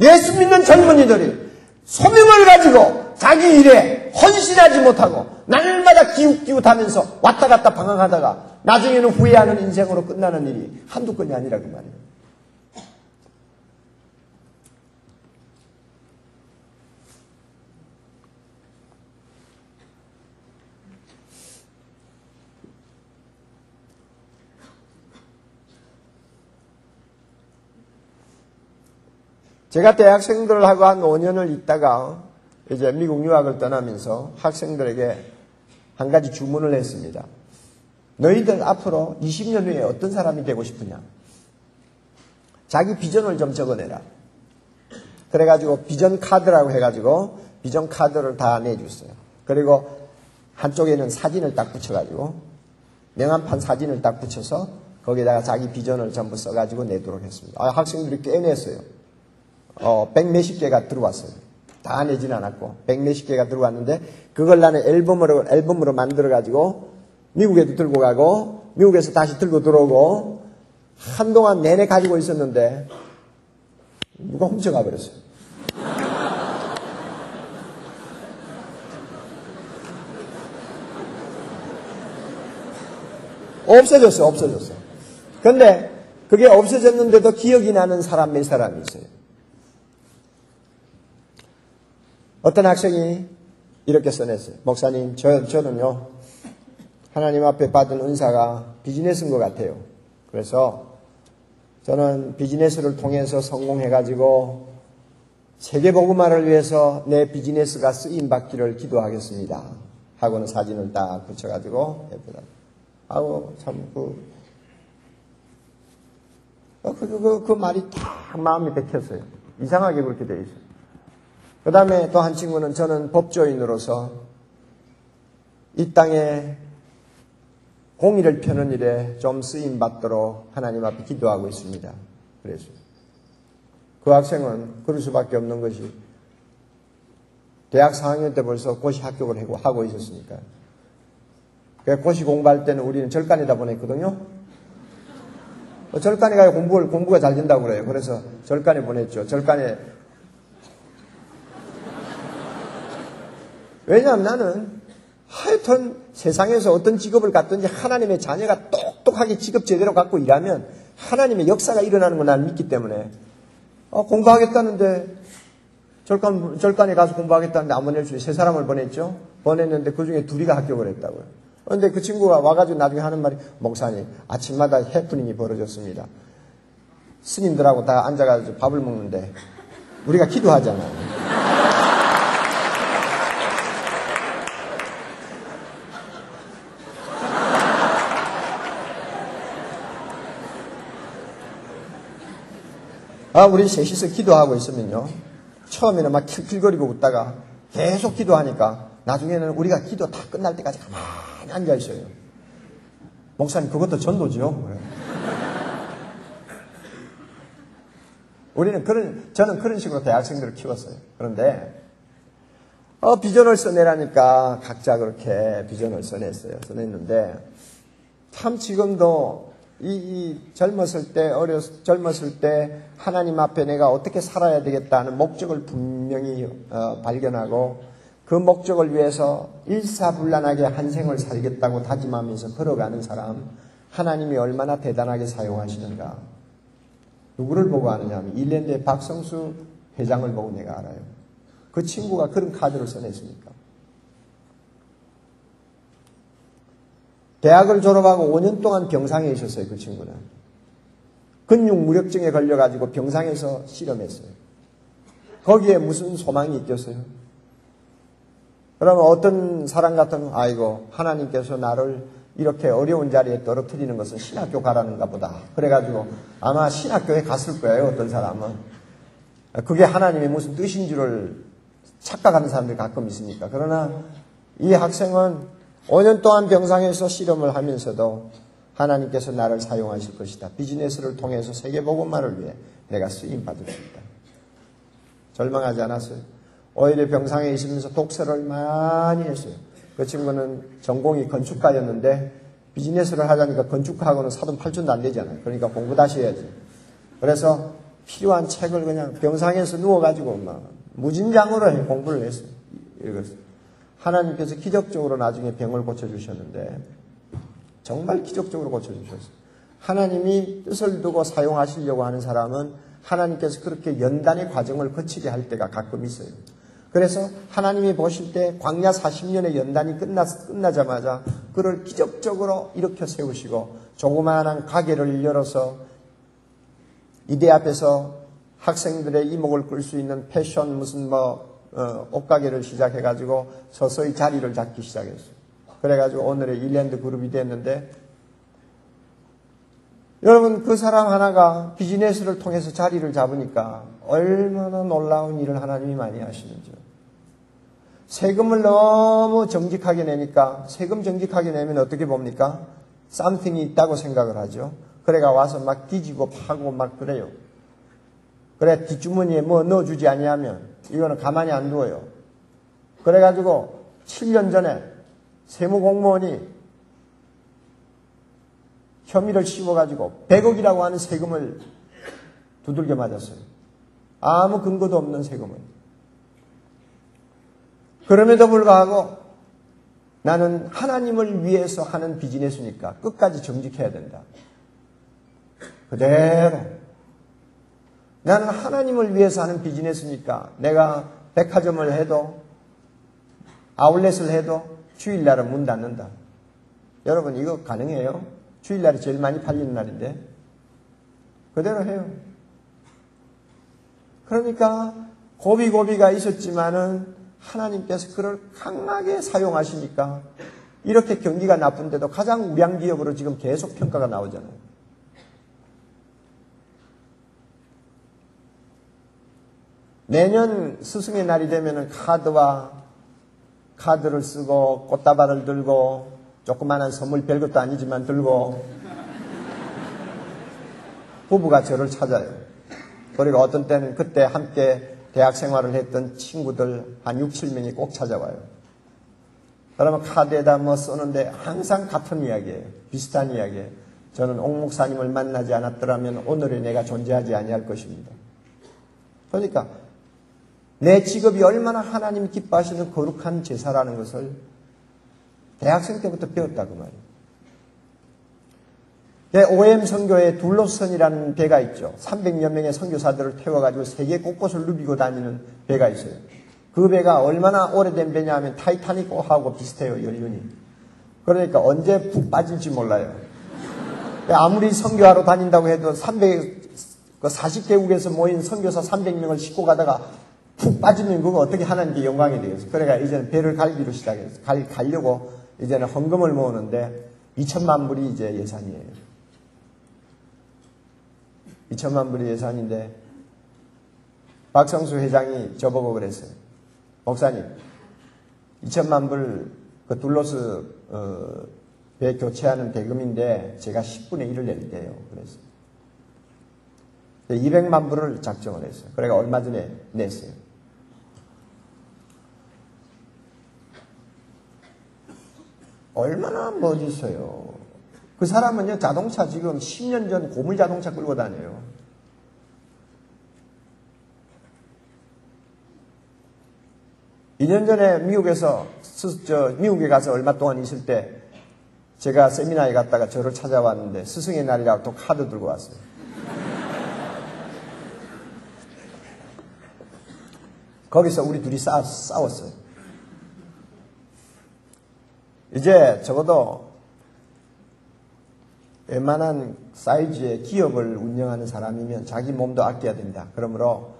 예수 믿는 젊은이들이 소명을 가지고 자기 일에 헌신하지 못하고 날마다 기웃기웃하면서 왔다 갔다 방황하다가 나중에는 후회하는 인생으로 끝나는 일이 한두 건이 아니라 그 말이에요. 제가 대학생들하고 한 5년을 있다가 이제 미국 유학을 떠나면서 학생들에게 한 가지 주문을 했습니다. 너희들 앞으로 20년 후에 어떤 사람이 되고 싶으냐? 자기 비전을 좀 적어내라. 그래가지고 비전 카드라고 해가지고 비전 카드를 다 내줬어요. 그리고 한쪽에는 사진을 딱 붙여가지고 명함판 사진을 딱 붙여서 거기다가 자기 비전을 전부 써가지고 내도록 했습니다. 아, 학생들이 꽤 냈어요. 어, 백 몇십 개가 들어왔어요. 다 내진 않았고, 백 몇십 개가 들어왔는데, 그걸 나는 앨범으로, 앨범으로 만들어가지고, 미국에도 들고 가고, 미국에서 다시 들고 들어오고, 한동안 내내 가지고 있었는데, 누가 훔쳐가 버렸어요. 없어졌어, 없어졌어. 근데, 그게 없어졌는데도 기억이 나는 사람 몇 사람이 있어요. 어떤 학생이 이렇게 써냈어요. 목사님, 저, 저는요, 하나님 앞에 받은 은사가 비즈니스인 것 같아요. 그래서 저는 비즈니스를 통해서 성공해가지고 세계복음화를 위해서 내 비즈니스가 쓰임받기를 기도하겠습니다. 하고는 사진을 딱 붙여가지고 예쁘다. 하고 참 그, 그, 그, 그 말이 딱 마음이 bek혔어요. 이상하게 그렇게 돼 있어요. 그 다음에 또 한 친구는 저는 법조인으로서 이 땅에 공의를 펴는 일에 좀 쓰임 받도록 하나님 앞에 기도하고 있습니다. 그래서 그 학생은 그럴 수밖에 없는 것이 대학 4학년 때 벌써 고시 합격을 하고 있었으니까. 고시 공부할 때는 우리는 절간에다 보냈거든요. 절간에 가야 공부를, 공부가 잘 된다고 그래요. 그래서 절간에 보냈죠. 절간에. 왜냐하면 나는 하여튼 세상에서 어떤 직업을 갖든지 하나님의 자녀가 똑똑하게 직업 제대로 갖고 일하면 하나님의 역사가 일어나는 걸 나는 믿기 때문에 어, 공부하겠다는데 절간, 절간에 가서 공부하겠다는데 안 보낼 수, 세 사람을 보냈죠? 보냈는데 그 중에 둘이가 합격을 했다고요. 그런데 그 친구가 와가지고 나중에 하는 말이, 목사님, 아침마다 해프닝이 벌어졌습니다. 스님들하고 다 앉아가지고 밥을 먹는데, 우리가 기도하잖아요. 아, 우리 셋이서 기도하고 있으면요. 처음에는 막 킬킬거리고 웃다가 계속 기도하니까 나중에는 우리가 기도 다 끝날 때까지 가만히 앉아 있어요. 목사님, 그것도 전도지요? 우리는 그런, 저는 그런 식으로 대학생들을 키웠어요. 그런데, 어, 비전을 써내라니까 각자 그렇게 비전을 써냈어요. 써냈는데, 참 지금도 이, 이 젊었을 때 어렸 젊었을 때 하나님 앞에 내가 어떻게 살아야 되겠다는 목적을 분명히 어, 발견하고 그 목적을 위해서 일사불란하게 한 생을 살겠다고 다짐하면서 걸어가는 사람 하나님이 얼마나 대단하게 사용하시는가 누구를 보고 아느냐 하면 일랜드의 박성수 회장을 보고 내가 알아요. 그 친구가 그런 카드를 써냈으니까. 대학을 졸업하고 5년 동안 병상에 있었어요, 그 친구는. 근육 무력증에 걸려가지고 병상에서 실험했어요. 거기에 무슨 소망이 있겠어요? 그러면 어떤 사람 같은, 아이고, 하나님께서 나를 이렇게 어려운 자리에 떨어뜨리는 것은 신학교 가라는가 보다. 그래가지고 아마 신학교에 갔을 거예요, 어떤 사람은. 그게 하나님의 무슨 뜻인 줄을 착각하는 사람들이 가끔 있으니까. 그러나 이 학생은 5년 동안 병상에서 실험을 하면서도 하나님께서 나를 사용하실 것이다. 비즈니스를 통해서 세계복음만을 위해 내가 쓰임 받을 수 있다. 절망하지 않았어요. 오히려 병상에 있으면서 독서를 많이 했어요. 그 친구는 전공이 건축가였는데 비즈니스를 하자니까 건축가하고는 사돈 팔촌도 안 되잖아요. 그러니까 공부 다시 해야지. 그래서 필요한 책을 그냥 병상에서 누워가지고 막 무진장으로 공부를 했어요. 읽었어요. 하나님께서 기적적으로 나중에 병을 고쳐주셨는데 정말 기적적으로 고쳐주셨어요. 하나님이 뜻을 두고 사용하시려고 하는 사람은 하나님께서 그렇게 연단의 과정을 거치게 할 때가 가끔 있어요. 그래서 하나님이 보실 때 광야 40년의 연단이 끝나, 끝나자마자 그를 기적적으로 일으켜 세우시고 조그마한 가게를 열어서 이대 앞에서 학생들의 이목을 끌 수 있는 패션 무슨 뭐 어, 옷가게를 시작해가지고 서서히 자리를 잡기 시작했어요. 그래가지고 오늘의 일랜드 그룹이 됐는데 여러분 그 사람 하나가 비즈니스를 통해서 자리를 잡으니까 얼마나 놀라운 일을 하나님이 많이 하시는지요. 세금을 너무 정직하게 내니까 세금 정직하게 내면 어떻게 봅니까? 쌈팅이 있다고 생각을 하죠. 그래가 와서 막 뒤지고 파고 막 그래요. 그래 뒷주머니에 뭐 넣어주지 아니하면 이거는 가만히 안 두어요. 그래가지고 7년 전에 세무 공무원이 혐의를 씌워가지고 100억이라고 하는 세금을 두들겨 맞았어요. 아무 근거도 없는 세금을. 그럼에도 불구하고 나는 하나님을 위해서 하는 비즈니스니까 끝까지 정직해야 된다. 그대로 나는 하나님을 위해서 하는 비즈니스니까 내가 백화점을 해도 아울렛을 해도 주일날은 문 닫는다. 여러분 이거 가능해요? 주일날이 제일 많이 팔리는 날인데 그대로 해요. 그러니까 고비고비가 있었지만은 하나님께서 그를 강하게 사용하시니까 이렇게 경기가 나쁜데도 가장 우량 기업으로 지금 계속 평가가 나오잖아요. 매년 스승의 날이 되면 카드와 카드를 쓰고 꽃다발을 들고 조그마한 선물 별것도 아니지만 들고 부부가 저를 찾아요. 그리고 어떤 때는 그때 함께 대학 생활을 했던 친구들 한 6, 7명이 꼭 찾아와요. 그러면 카드에다 뭐 쓰는데 항상 같은 이야기예요. 비슷한 이야기예요. 저는 옥 목사님을 만나지 않았더라면 오늘의 내가 존재하지 아니할 것입니다. 그러니까 내 직업이 얼마나 하나님 기뻐하시는 거룩한 제사라는 것을 대학생 때부터 배웠다 그 말이에요. OM 선교에 둘로선이라는 배가 있죠. 300여 명의 선교사들을 태워가지고 세계 곳곳을 누비고 다니는 배가 있어요. 그 배가 얼마나 오래된 배냐 하면 타이타닉하고 비슷해요, 연륜이. 그러니까 언제 푹 빠질지 몰라요. 아무리 선교하러 다닌다고 해도 300, 40개국에서 그 모인 선교사 300명을 싣고 가다가 푹 빠지면 그거 어떻게 하나님께 영광이 되겠어. 그러니까 이제는 배를 갈기로 시작했어. 갈, 가려고 이제는 헌금을 모으는데 2천만 불이 이제 예산이에요. 2천만 불이 예산인데 박성수 회장이 저보고 그랬어요. 목사님, 2천만 불그 둘러스 어, 배 교체하는 대금인데 제가 10분의 1을 낼게요. 그랬어요. 200만 불을 작정을 했어요. 그래가 얼마 전에 냈어요. 얼마나 멋있어요. 그 사람은요, 자동차 지금 10년 전 고물 자동차 끌고 다녀요. (2년) 전에 미국에서 저 미국에 가서 얼마 동안 있을 때 제가 세미나에 갔다가 저를 찾아왔는데 스승의 날이라고 또 카드 들고 왔어요. 거기서 우리 둘이 싸, 싸웠어요. 이제 적어도 웬만한 사이즈의 기업을 운영하는 사람이면 자기 몸도 아껴야 된다. 그러므로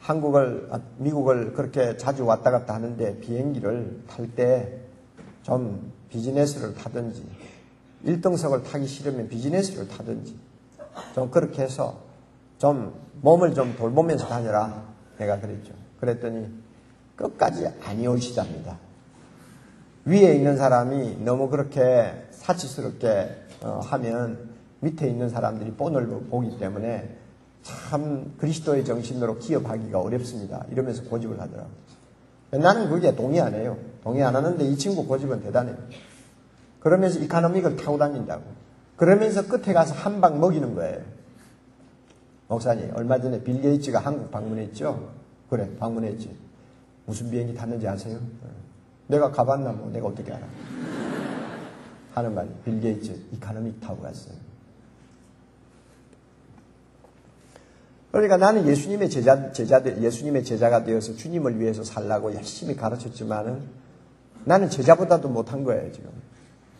한국을, 아, 미국을 그렇게 자주 왔다 갔다 하는데 비행기를 탈 때 좀 비즈니스를 타든지 1등석을 타기 싫으면 비즈니스를 타든지 좀 그렇게 해서 좀 몸을 좀 돌보면서 다녀라. 내가 그랬죠. 그랬더니 끝까지 아니오시답니다. 위에 있는 사람이 너무 그렇게 사치스럽게 어, 하면 밑에 있는 사람들이 본을 보기 때문에 참 그리스도의 정신으로 기업하기가 어렵습니다. 이러면서 고집을 하더라고요. 나는 그게 동의 안 해요. 동의 안 하는데 이 친구 고집은 대단해요. 그러면서 이카노믹을 타고 다닌다고. 그러면서 끝에 가서 한 방 먹이는 거예요. 목사님, 얼마 전에 빌 게이츠가 한국 방문했죠? 그래, 방문했지. 무슨 비행기 탔는지 아세요? 내가 가봤나 뭐, 내가 어떻게 알아? 하는 말, 빌 게이츠 economic 타고 갔어요. 그러니까 나는 예수님의 제자, 제자들, 예수님의 제자가 되어서 주님을 위해서 살라고 열심히 가르쳤지만은 나는 제자보다도 못한 거예요, 지금.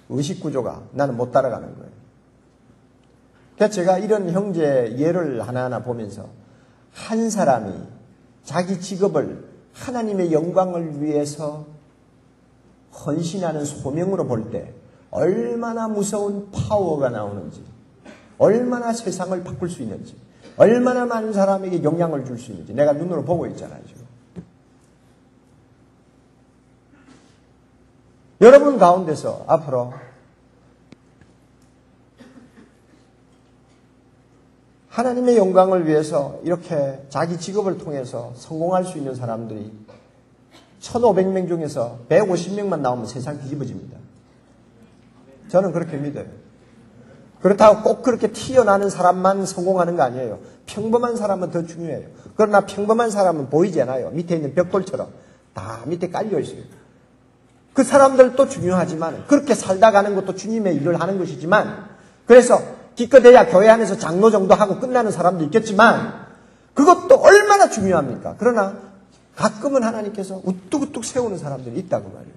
의식 구조가. 나는 못 따라가는 거예요. 그러니까 제가 이런 형제 예를 하나하나 보면서 한 사람이 자기 직업을 하나님의 영광을 위해서 헌신하는 소명으로 볼 때 얼마나 무서운 파워가 나오는지, 얼마나 세상을 바꿀 수 있는지, 얼마나 많은 사람에게 영향을 줄 수 있는지 내가 눈으로 보고 있잖아요. 여러분 가운데서 앞으로 하나님의 영광을 위해서 이렇게 자기 직업을 통해서 성공할 수 있는 사람들이 1500명 중에서 150명만 나오면 세상 뒤집어집니다. 저는 그렇게 믿어요. 그렇다고 꼭 그렇게 튀어나는 사람만 성공하는 거 아니에요. 평범한 사람은 더 중요해요. 그러나 평범한 사람은 보이지 않아요. 밑에 있는 벽돌처럼 다 밑에 깔려 있어요. 그 사람들도 중요하지만 그렇게 살다 가는 것도 주님의 일을 하는 것이지만 그래서 기껏해야 교회 안에서 장로 정도 하고 끝나는 사람도 있겠지만 그것도 얼마나 중요합니까? 그러나 가끔은 하나님께서 우뚝우뚝 세우는 사람들이 있다고 말이에요.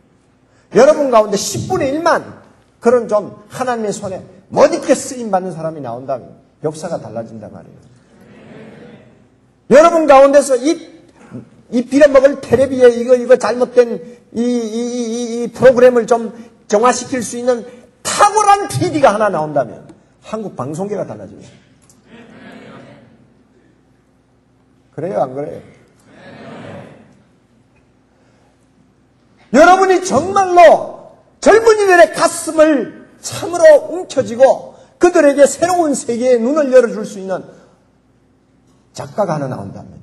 여러분 가운데 10분의 1만 그런 좀 하나님의 손에 멋 있게 쓰임 받는 사람이 나온다면 역사가 달라진단 말이에요. 여러분 가운데서 이, 이 빌어먹을 테레비에 이거, 이거 잘못된 이, 이, 이, 이 프로그램을 좀 정화시킬 수 있는 탁월한 PD가 하나 나온다면 한국 방송계가 달라집니다. 그래요, 안 그래요? 여러분이 정말로 젊은이들의 가슴을 참으로 움켜쥐고 그들에게 새로운 세계의 눈을 열어줄 수 있는 작가가 하나 나온다면,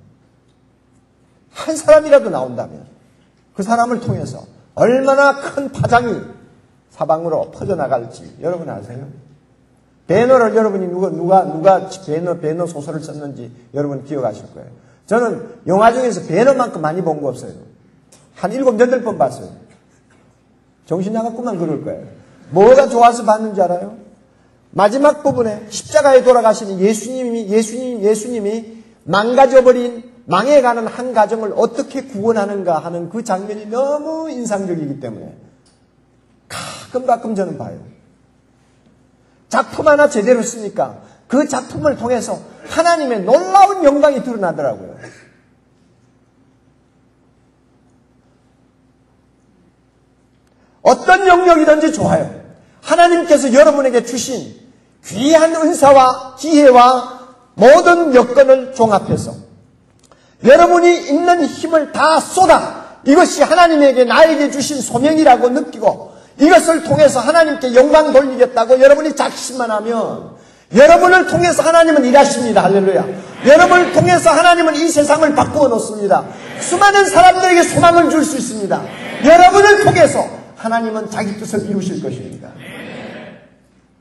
한 사람이라도 나온다면, 그 사람을 통해서 얼마나 큰 파장이 사방으로 퍼져나갈지 여러분 아세요? 배너를 여러분이 누가, 누가, 누가 배너, 배너 소설을 썼는지 여러분 기억하실 거예요. 저는 영화 중에서 배너만큼 많이 본 거 없어요. 한 일곱, 여덟 번 봤어요. 정신 나갔구만 그럴 거예요. 뭐가 좋아서 봤는지 알아요? 마지막 부분에 십자가에 돌아가시는 예수님이, 예수님, 예수님이 망가져버린, 망해가는 한 가정을 어떻게 구원하는가 하는 그 장면이 너무 인상적이기 때문에 가끔 가끔 저는 봐요. 작품 하나 제대로 쓰니까 그 작품을 통해서 하나님의 놀라운 영광이 드러나더라고요. 어떤 영역이든지 좋아요. 하나님께서 여러분에게 주신 귀한 은사와 기회와 모든 여건을 종합해서 여러분이 있는 힘을 다 쏟아 이것이 하나님에게 나에게 주신 소명이라고 느끼고 이것을 통해서 하나님께 영광 돌리겠다고 여러분이 작심만 하면 여러분을 통해서 하나님은 일하십니다. 할렐루야. 여러분을 통해서 하나님은 이 세상을 바꾸어 놓습니다. 수많은 사람들에게 소망을 줄 수 있습니다. 여러분을 통해서 하나님은 자기 뜻을 이루실 것입니다.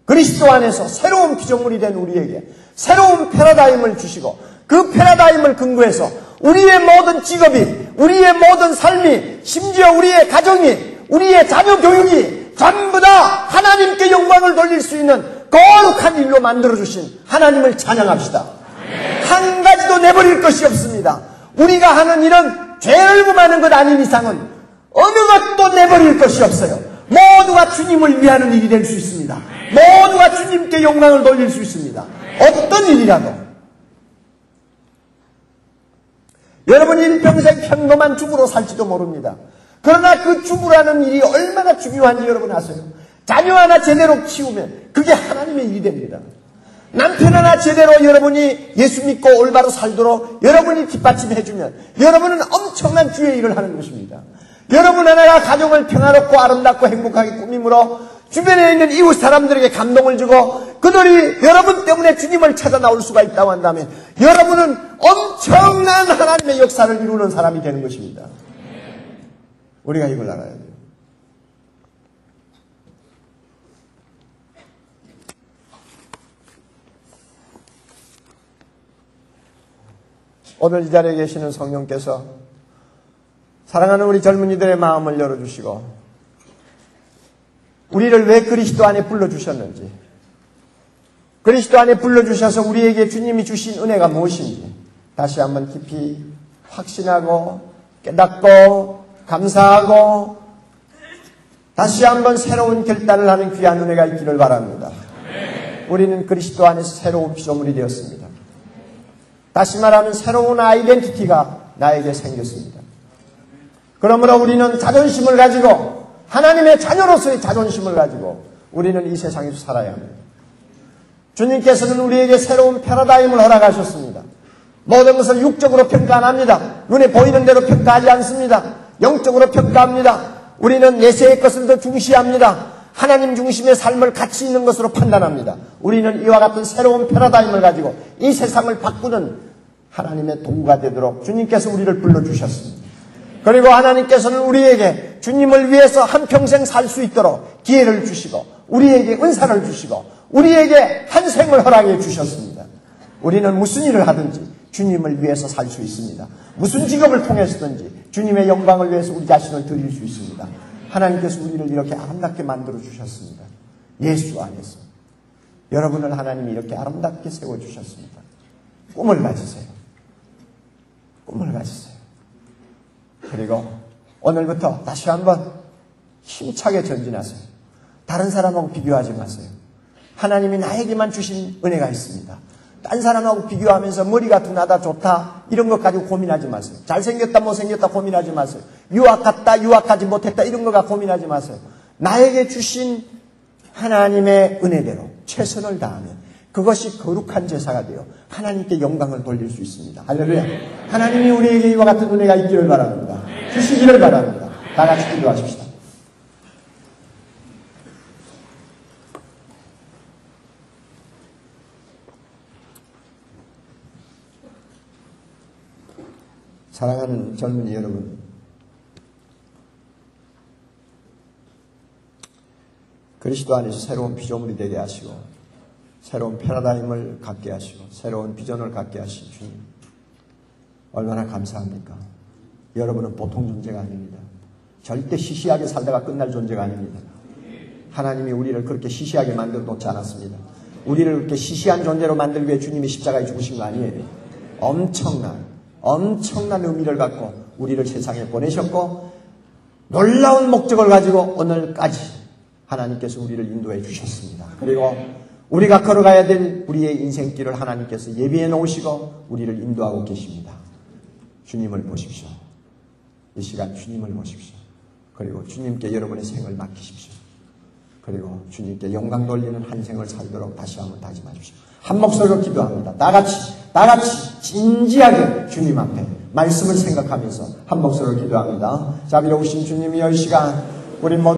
그리스도 안에서 새로운 피조물이 된 우리에게 새로운 패러다임을 주시고 그 패러다임을 근거해서 우리의 모든 직업이, 우리의 모든 삶이, 심지어 우리의 가정이, 우리의 자녀 교육이 전부 다 하나님께 영광을 돌릴 수 있는 거룩한 일로 만들어 주신 하나님을 찬양합시다. 한 가지도 내버릴 것이 없습니다. 우리가 하는 일은 죄를 범하는 것 아닌 이상은 어느 것도 내버릴 것이 없어요. 모두가 주님을 위하는 일이 될 수 있습니다. 모두가 주님께 영광을 돌릴 수 있습니다. 어떤 일이라도. 여러분 일평생 평범한 주부로 살지도 모릅니다. 그러나 그 주부라는 일이 얼마나 중요한지 여러분 아세요? 자녀 하나 제대로 키우면 그게 하나님의 일이 됩니다. 남편 하나 제대로 여러분이 예수 믿고 올바로 살도록 여러분이 뒷받침해주면 여러분은 엄청난 주의 일을 하는 것입니다. 여러분 하나가 가정을 평화롭고 아름답고 행복하게 꾸밈으로 주변에 있는 이웃 사람들에게 감동을 주고 그들이 여러분 때문에 주님을 찾아 나올 수가 있다고 한다면 여러분은 엄청난 하나님의 역사를 이루는 사람이 되는 것입니다. 우리가 이걸 알아야 돼요. 오늘 이 자리에 계시는 성령께서 사랑하는 우리 젊은이들의 마음을 열어주시고 우리를 왜 그리스도 안에 불러주셨는지 그리스도 안에 불러주셔서 우리에게 주님이 주신 은혜가 무엇인지 다시 한번 깊이 확신하고 깨닫고 감사하고 다시 한번 새로운 결단을 하는 귀한 은혜가 있기를 바랍니다. 우리는 그리스도 안에서 새로운 피조물이 되었습니다. 다시 말하면 새로운 아이덴티티가 나에게 생겼습니다. 그러므로 우리는 자존심을 가지고 하나님의 자녀로서의 자존심을 가지고 우리는 이 세상에서 살아야 합니다. 주님께서는 우리에게 새로운 패러다임을 허락하셨습니다. 모든 것을 육적으로 평가 안 합니다. 눈에 보이는 대로 평가하지 않습니다. 영적으로 평가합니다. 우리는 내세의 것을 더 중시합니다. 하나님 중심의 삶을 가치 있는 것으로 판단합니다. 우리는 이와 같은 새로운 패러다임을 가지고 이 세상을 바꾸는 하나님의 도구가 되도록 주님께서 우리를 불러주셨습니다. 그리고 하나님께서는 우리에게 주님을 위해서 한평생 살 수 있도록 기회를 주시고 우리에게 은사를 주시고 우리에게 한 생을 허락해 주셨습니다. 우리는 무슨 일을 하든지 주님을 위해서 살 수 있습니다. 무슨 직업을 통해서든지 주님의 영광을 위해서 우리 자신을 드릴 수 있습니다. 하나님께서 우리를 이렇게 아름답게 만들어 주셨습니다. 예수 안에서. 여러분을 하나님이 이렇게 아름답게 세워 주셨습니다. 꿈을 가지세요. 꿈을 가지세요. 그리고 오늘부터 다시 한번 힘차게 전진하세요. 다른 사람하고 비교하지 마세요. 하나님이 나에게만 주신 은혜가 있습니다. 딴 사람하고 비교하면서 머리가 둔하다 좋다 이런 것 가지고 고민하지 마세요. 잘생겼다 못생겼다 고민하지 마세요. 유학 갔다 유학하지 못했다 이런 거가 고민하지 마세요. 나에게 주신 하나님의 은혜대로 최선을 다하면 그것이 거룩한 제사가 되어 하나님께 영광을 돌릴 수 있습니다. 할렐루야. 하나님이 우리에게 이와 같은 은혜가 있기를 바랍니다. 주시기를 바랍니다. 다 같이 기도하십시다. 사랑하는 젊은이 여러분, 그리스도 안에서 새로운 피조물이 되게 하시고, 새로운 패러다임을 갖게 하시고, 새로운 비전을 갖게 하신 주님. 얼마나 감사합니까? 여러분은 보통 존재가 아닙니다. 절대 시시하게 살다가 끝날 존재가 아닙니다. 하나님이 우리를 그렇게 시시하게 만들어 놓지 않았습니다. 우리를 그렇게 시시한 존재로 만들기 위해 주님이 십자가에 죽으신 거 아니에요. 엄청난, 엄청난 의미를 갖고 우리를 세상에 보내셨고, 놀라운 목적을 가지고 오늘까지 하나님께서 우리를 인도해 주셨습니다. 그리고 우리가 걸어가야 될 우리의 인생길을 하나님께서 예비해 놓으시고 우리를 인도하고 계십니다. 주님을 보십시오. 이 시간 주님을 보십시오. 그리고 주님께 여러분의 생을 맡기십시오. 그리고 주님께 영광 돌리는 한 생을 살도록 다시 한번 다짐하십시오. 한 목소리로 기도합니다. 다 같이, 다 같이 진지하게 주님 앞에 말씀을 생각하면서 한 목소리로 기도합니다. 자비로우신 주님이 이 시간 우리 모두